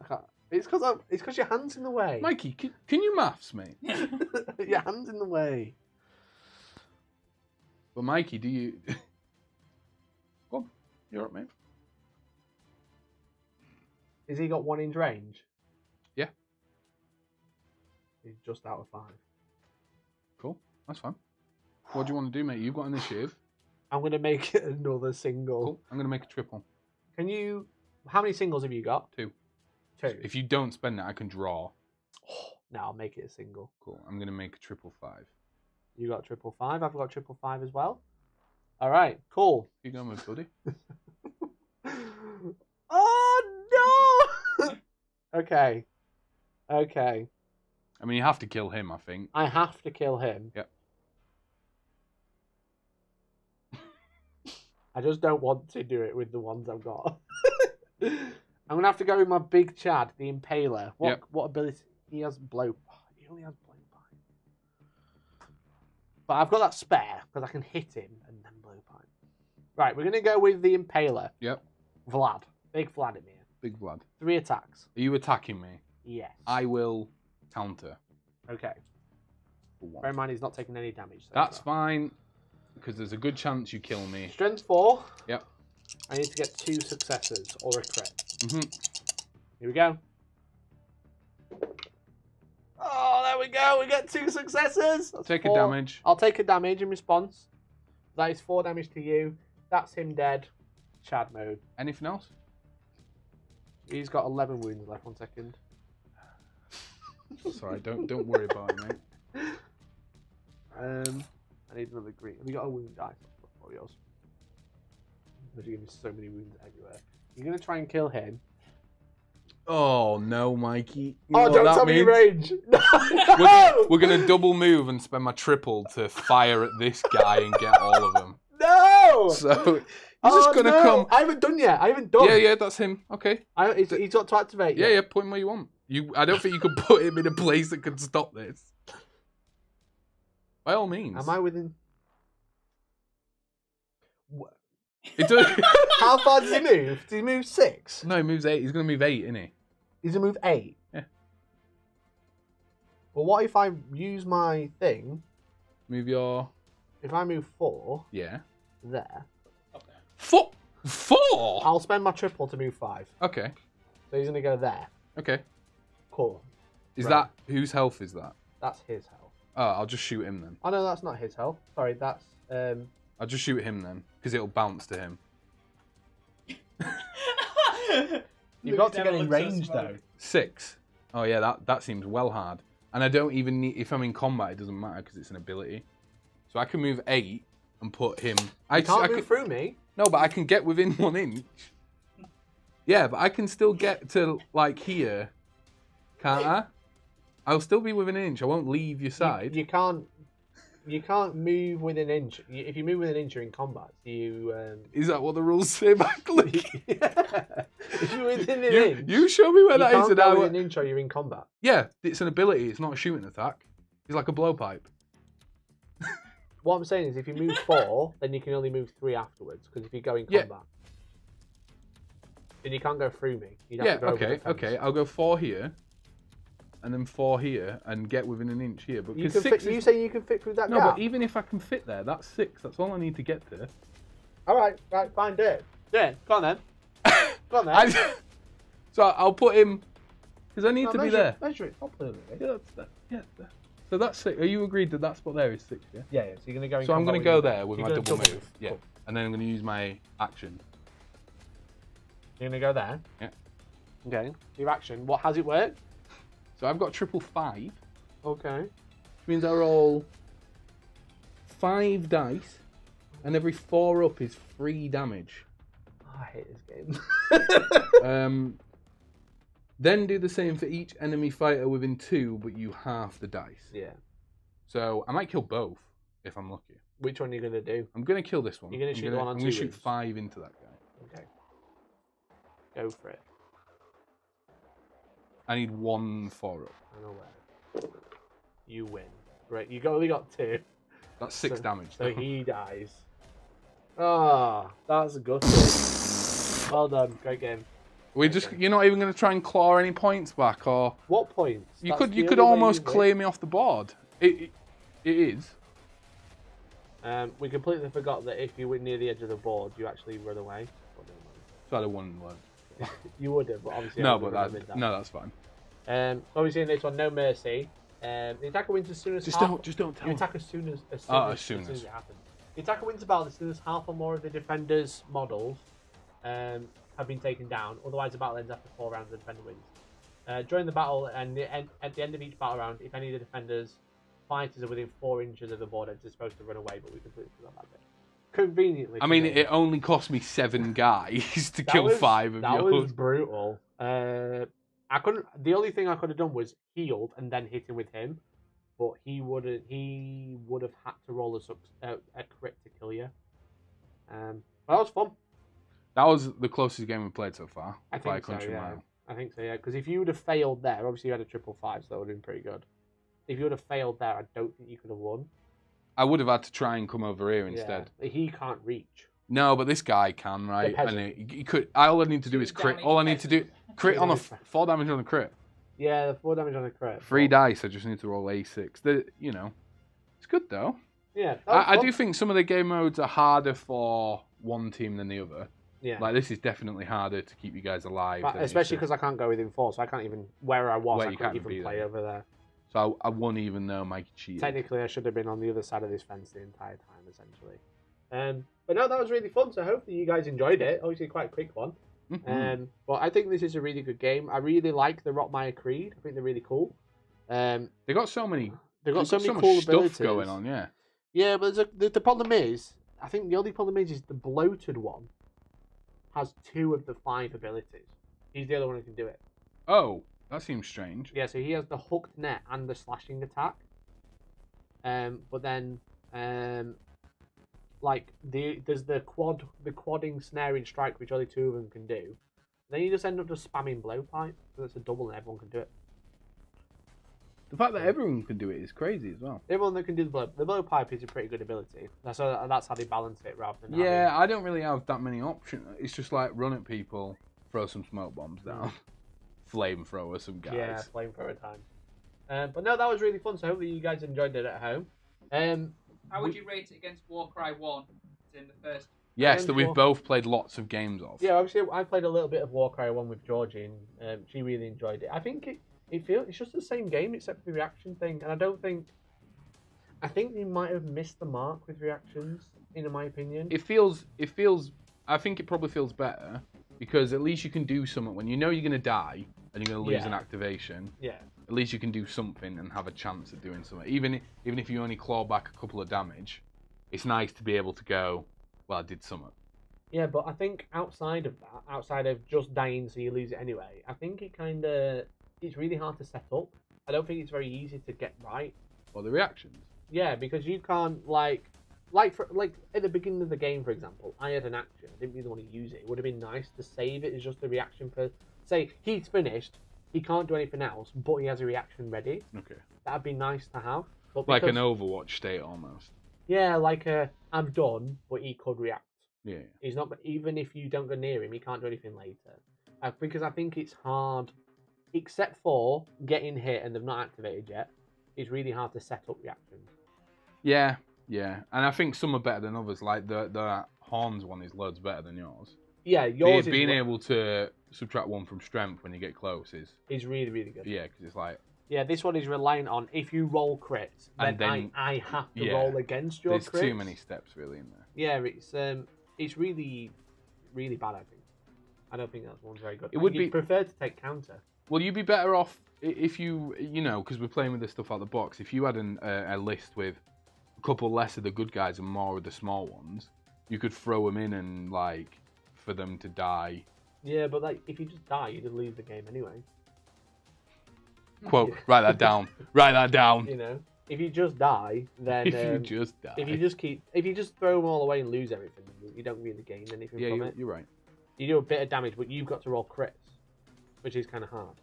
I can't. It's because I'm. It's because your hands in the way. Mikey, can, can you maths, mate? your hands in the way. Well, Mikey, do you? Go on, you're up, mate. Has he got one inch range? Yeah. He's just out of five. Cool, that's fine. What do you want to do, mate? You've got an initiative. I'm gonna make it another single. Cool. I'm gonna make a triple. Can you? How many singles have you got? Two. Two. If you don't spend that, I can draw. No, I'll make it a single. Cool. I'm gonna make a triple five. You got triple five. I've got triple five as well. All right. Cool. You going with buddy? oh no. Okay. Okay. I mean, you have to kill him. I think. I have to kill him. Yep. I just don't want to do it with the ones I've got. I'm gonna have to go with my big Chad, the Impaler. What Yep. what ability he has? Blow. Oh, he only has blowpipe. But I've got that spare because I can hit him and then blowpipe. Right, we're gonna go with the Impaler. Yep. Vlad, big Vladimir. Big blood. Three attacks. Are you attacking me? Yes. I will counter Okay. for one. Bear in mind he's not taking any damage. So That's far. fine, because there's a good chance you kill me. Strength four. Yep. I need to get two successes or a crit. hmm Here we go. Oh, there we go. We get two successes. That's Take a damage. I'll take a damage in response. That is four damage to you. That's him dead. Chad mode. Anything else? He's got 11 wounds left. One second. Sorry, don't don't worry about it, mate. Um, I need another green. Have you got a wound dice for yours? Because you give me so many wounds everywhere. You're gonna try and kill him. Oh no, Mikey. You oh, don't tell me means? range. No, We're, no! we're gonna double move and spend my triple to fire at this guy and get all of them. no! So he's Oh, just gonna no! come. I haven't done yet. I haven't done. Yeah, yeah, that's him. Okay. I, he's, he's got to activate. Yeah, yet. yeah. Put him where you want. You. I don't think you could put him in a place that could stop this. By all means. Am I within? It does... How far does he move? Does he move six? no, he moves eight. He's gonna move eight, isn't he? He's gonna move eight. Yeah. Well, what if I use my thing? Move your. If I move four Yeah. there, Four. Four. I'll spend my triple to move five. Okay. So he's gonna go there. Okay. Cool. Is Right. that whose health is that? That's his health. Oh, I'll just shoot him then. Oh no, that's not his health. Sorry, that's um. I'll just shoot him then, because it'll bounce to him. You've got to get in range though. Six. Oh yeah, that that seems well hard. And I don't even need if I'm in combat, it doesn't matter because it's an ability. So I can move eight and put him. I, You can't I move can- through me. No, but I can get within one inch. Yeah, but I can still get to like here, can't I? I'll still be within an inch. I won't leave your side. You, can't. You can't move within an inch. You- If you move within an inch, you're in combat. You. Um... Is that what the rules say, Michael? if you're within an you, inch, you show me where you that is, can't and go within an inch, or you're in combat. Yeah, it's an ability. It's not a shooting attack. It's like a blowpipe. What I'm saying is, if you move four, then you can only move three afterwards. Because if you go in Yeah. combat, then you can't go through me. You'd have Yeah, to go over okay, the fence. okay. I'll go four here, and then four here, and get within an inch here. But You 'cause can six fit, is... You say you can fit through that no, gap. but even if I can fit there, that's six. That's all I need to get to. All right, right, fine, do it. Yeah, go on then. Go on then. I... so I'll put him because I need No, to be measure, there. Measure it properly. Yeah, that's that. Yeah. that- So that's six. Are you agreed that that spot there is six? Yeah. Yeah, yeah. So you're gonna go. In So I'm going to go your- there with my gonna double move. Yeah. Cool. And then I'm going to use my action. You're gonna go there. Yeah. Okay. Your action. What has it worked? So I've got triple five, Okay. which means I roll five dice, and every four up is three damage. Oh, I hate this game. Um, then do the same for each enemy fighter within two, but you half the dice. yeah. So I might kill both if I'm lucky. Which one are you gonna do? I'm gonna kill this one. You're gonna I'm shoot one on I'm gonna shoot five into that guy. Okay. Go for it. I need one four up. I know where. You win. Great. You got, only got two. That's six So- damage. So he dies. Ah, that's good. Well done. Great game. We just you're not even gonna try and claw any points back, or What points? you That's could the you could only way almost win. clear me off the board. It it, it is. Um, we completely forgot that if you went near the edge of the board, you actually run away. But never mind. So I had a one word. You would have, but obviously. I No, wouldn't but have that, remembered no, that's fine. Um, obviously in this one, no mercy. Um, the attacker wins as soon as Just half, don't just don't tell You attack as soon as as soon, Oh, as, as soon as, soon as. as it happens. The attacker wins the battle as soon as half or more of the defender's models um, have been taken down. Otherwise, the battle ends after four rounds. The defender wins. Uh, during the battle and the end, at the end of each battle round, if any of the defenders' fighters are within four inches of the border, they're supposed to run away. But we completely forgot that bit. Conveniently. I mean, me. it only cost me seven guys to That kill was- five of that yours. was brutal. Uh, I couldn't. The only thing I could have done was healed and then hit him with him, but he would have. He would have had to roll a, uh, a crit to kill you. Um, but that was fun. That was the closest game we played so far. I think so. country Yeah, mile. I think so. Yeah, because if you would have failed there, obviously you had a triple five, so that would have been pretty good. If you would have failed there, I don't think you could have won. I would have had to try and come over here instead. Yeah, he can't reach. No, but this guy can, right? And he, he could. All I need to do is crit. All I need to do crit on a damage. four damage on the crit. Yeah, the four damage on the crit. Three but- dice. I just need to roll a six. The you know, it's good though. Yeah, I, I do think some of the game modes are harder for one team than the other. Yeah. Like this is definitely harder to keep you guys alive. But especially because I can't go within four, so I can't even where I was. Where I couldn't can't even play there. over there. So I, I won even though Mikey cheated. Technically, I should have been on the other side of this fence the entire time, essentially. Um, but no, that was really fun. So hopefully you guys enjoyed it. Obviously, quite a quick one. Mhm. Um, but I think this is a really good game. I really like the Rotmire Creed. I think they're really cool. Um, They got so many. they've got so many much cool stuff abilities going on. Yeah. Yeah, but there's a, the, the problem is, I think the only problem is, is the bloated one has two of the five abilities. He's the other one who can do it. Oh, that seems strange. Yeah, so he has the hooked net and the slashing attack. Um, but then, um, like the there's the quad, the quadding snaring strike, which only two of them can do. Then you just end up just spamming blowpipe, so it's a double and everyone can do it. The fact that everyone can do it is crazy as well. Everyone that can do the blow, the blowpipe is a pretty good ability. That's how, that's how they balance it rather than Yeah, having- I don't really have that many options. It's just like run at people, throw some smoke bombs down, flamethrower some guys. Yeah, flamethrower time. Um, but no, that was really fun. So hopefully you guys enjoyed it at home. Um, How would you rate it against Warcry 1? It's in the first. Yes, that we've for- both played lots of games of. yeah, obviously I played a little bit of Warcry one with Georgie, and um, she really enjoyed it. I think it it feels it's just the same game except for the reaction thing, and I don't think. I think they might have missed the mark with reactions, in my opinion. It feels. It feels. I think it probably feels better because at least you can do something when you know you're gonna die and you're gonna lose Yeah. an activation. yeah, At least you can do something and have a chance at doing something. Even even if you only claw back a couple of damage, it's nice to be able to go. Well, I did something. yeah, but I think outside of that, outside of just dying so you lose it anyway, I think it kind of it's really hard to set up. I don't think it's very easy to get right. Or the reactions. Yeah, because you can't like, like for like at the beginning of the game, for example, I had an action. I didn't really want to use it. It would have been nice to save it as just a reaction for, say, he's finished. He can't do anything else, but he has a reaction ready. Okay. That'd be nice to have. But Like an Overwatch state almost. yeah, like a I'm done, but he could react. Yeah. He's not even if you don't go near him, he can't do anything later. Uh, because I think it's hard, except for getting hit and they've not activated yet. It's really hard to set up reactions. Yeah, yeah, and I think some are better than others. Like the the horns one is loads better than yours. Yeah, yours being is, able to subtract one from strength when you get close is is really really good. yeah, because it's like Yeah, this one is reliant on if you roll crits, then, And then- I, I have to yeah, roll against your there's crits. too many steps really in there. Yeah, it's um, it's really, really bad. I think. I don't think that one's very good. It would be- prefer to take counter. Well, you'd be better off if you you know because we're playing with this stuff out of the box. If you had an, a, a list with a couple less of the good guys and more of the small ones, you could throw them in and like for them to die. Yeah, but like if you just die, you just leave the game anyway. Quote, write that down. Write that down. You know, if you just die, then If you um, just die. if you just keep if you just throw them all away and lose everything, you- you don't really gain anything yeah, from you're, it. you're right. you do a bit of damage, but you've got to roll crits, which is kind of hard.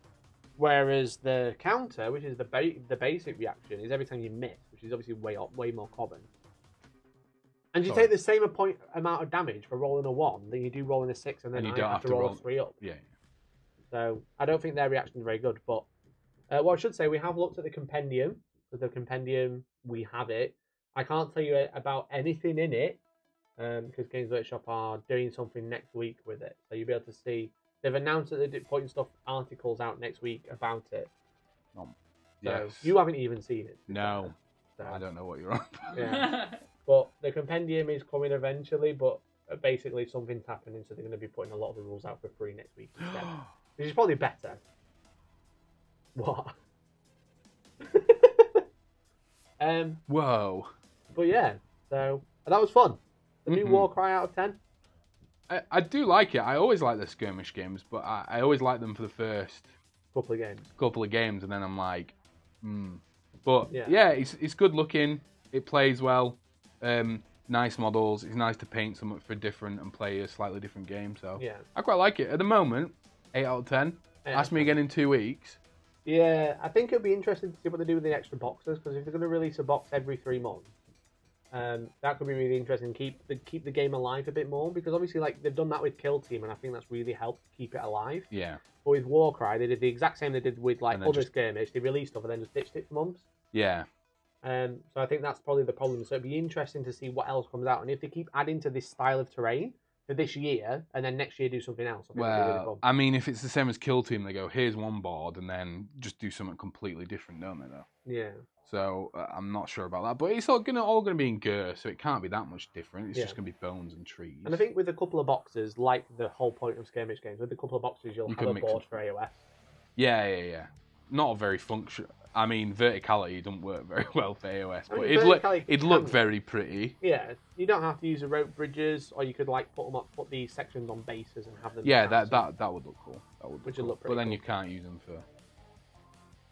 Whereas the counter, which is the ba- the basic reaction, is every time you miss, which is obviously way up, way more common. And you Sorry. take the same point, amount of damage for rolling a one than you do rolling a six, and then And you I don't have, to roll, roll- a three up. Yeah. So I don't think their reaction is very good. But uh, what I should say, we have looked at the compendium. With the compendium, we have it. I can't tell you about anything in it because Games Workshop are doing something next week with it. So you'll be able to see. They've announced that they're putting stuff articles out next week about it. Um, So yes. you haven't even seen it. No, So, I don't know what you're on. about. Yeah. But the compendium is coming eventually. But uh, basically something's happening, so they're going to be putting a lot of the rules out for free next week instead, which is probably better. What? um, Whoa. but yeah, so that was fun. The new Mhm. Warcry out of ten. I, I do like it. I always like the skirmish games, but I, I always like them for the first Couple of games. couple of games, and then I'm like, hmm. But Yeah. yeah, it's it's good looking. It plays well. Um, nice models. It's nice to paint something for different and play a slightly different game. So Yeah. I quite like it. At the moment, eight out of ten. Eight Ask me again in two weeks. Yeah, I think it'll be interesting to see what they do with the extra boxes because if they're going to release a box every three months, um, that could be really interesting. Keep the keep the game alive a bit more because obviously, like they've done that with Kill Team, and I think that's really helped keep it alive. Yeah, But with Warcry, they did the exact same they did with like other just- skirmish. They released stuff and then just ditched it for months. yeah. Um, so I think that's probably the problem. So it'd be interesting to see what else comes out, and if they keep adding to this style of terrain for this year, and then next year do something else. I that'd really Well. I mean, if it's the same as Kill Team, they go, here's one board, and then just do something completely different, don't they? Though. yeah, So uh, I'm not sure about that, but it's all gonna all gonna be in Ghur, so it can't be that much different. It's Yeah. just gonna be bones and trees. and I think with a couple of boxes, like the whole point of skirmish games, with a couple of boxes, you'll You have a board for AOS. yeah, yeah, yeah. Not a very functional. I mean, verticality doesn't work very well for AOS, I but mean, it'd look it'd look very pretty. Yeah, you don't have to use the rope bridges, or you could like put them up, put these sections on bases and have them. Yeah, that that that would look cool. That would look Which would cool. look But pretty then cool. you can't use them for.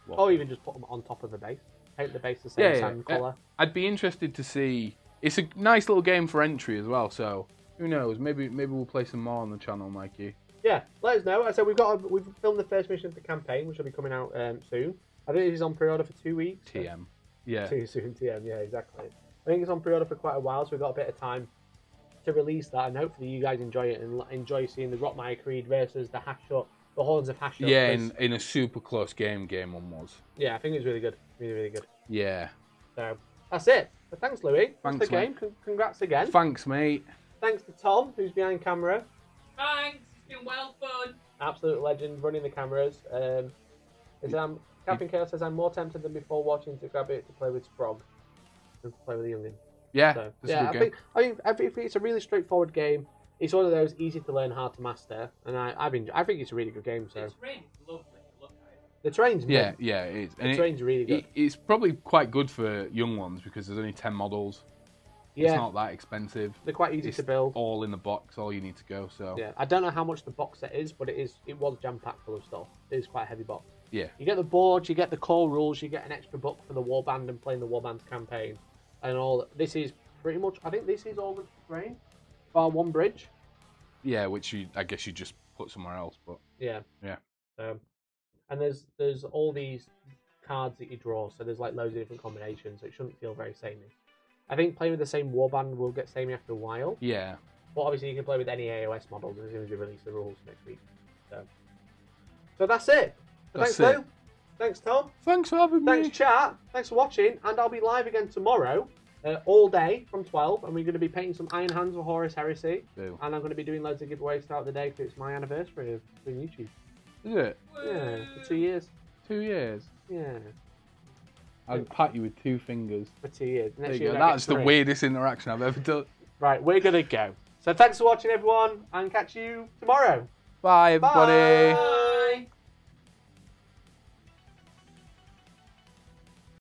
Or even just put them on top of the base. Paint the base the same Yeah, yeah, sand yeah. colour. I'd be interested to see. It's a nice little game for entry as well. So who knows? Maybe maybe we'll play some more on the channel, Mikey. Yeah, let us know. I said we've got a, we've filmed the first mission of the campaign, which will be coming out um, soon. I think it's on pre-order for two weeks. TM. Yeah. Too soon, TM. Yeah, exactly. I think it's on pre-order for quite a while, so we've got a bit of time to release that, and hopefully you guys enjoy it and enjoy seeing the Rotmire Creed versus the Hashut, the Horns of Hash Yeah, in, in a super close game, game one was. yeah, I think it was really good, really, really good. Yeah. So that's it. But thanks, Louis. Thanks Thanks, for the game. mate. Con- congrats again. Thanks, mate. Thanks to Tom, who's behind camera. Thanks. It's been well fun. Absolute legend, running the cameras. Um, is um, Captain Chaos says I'm more tempted than before watching to grab it to play with Sprog than to play with the youngin. Yeah, So, yeah, is good think, game. I think I think it's a really straightforward game. It's one of those easy to learn, hard to master, and I I've enjoyed, I think it's a really good game. So It's really lovely look at. the terrain's Yeah, mint. yeah, it is. the And it, really good. it, it's probably quite good for young ones because there's only 10 models. yeah, It's not that expensive. they're quite easy It's to build. all in the box, all you need to go. So, Yeah, I don't know how much the box set is, but it is it was jam packed full of stuff. It is quite a heavy box. yeah. You get the board, you get the core rules, you get an extra book for the warband and playing the warband campaign, and all. This is pretty much. I think this is all the terrain, one bridge. Yeah, which you, I guess you just put somewhere else. But Yeah. Yeah. So, and there's there's all these cards that you draw, so there's like loads of different combinations. So it shouldn't feel very samey. I think playing with the same warband will get samey after a while, yeah, but obviously you can play with any AOS models as soon as you release the rules next week. So, so that's it. So That's thanks, it. Lou. Thanks, Tom. thanks for having Thanks, me. Thanks, chat. Thanks for watching, and I'll be live again tomorrow, uh, all day from 12, and we're going to be painting some Iron Hands for Horus Heresy, Boo. and I'm going to be doing loads of giveaways throughout the day because it's my anniversary of doing YouTube. Is it Yeah, for two years. two years? Yeah, I'd pat you with two fingers. for two years. There Next you year go. That's the weirdest interaction I've ever done. Right, we're going to go. So thanks for watching, everyone, and catch you tomorrow. Bye, everybody. Bye.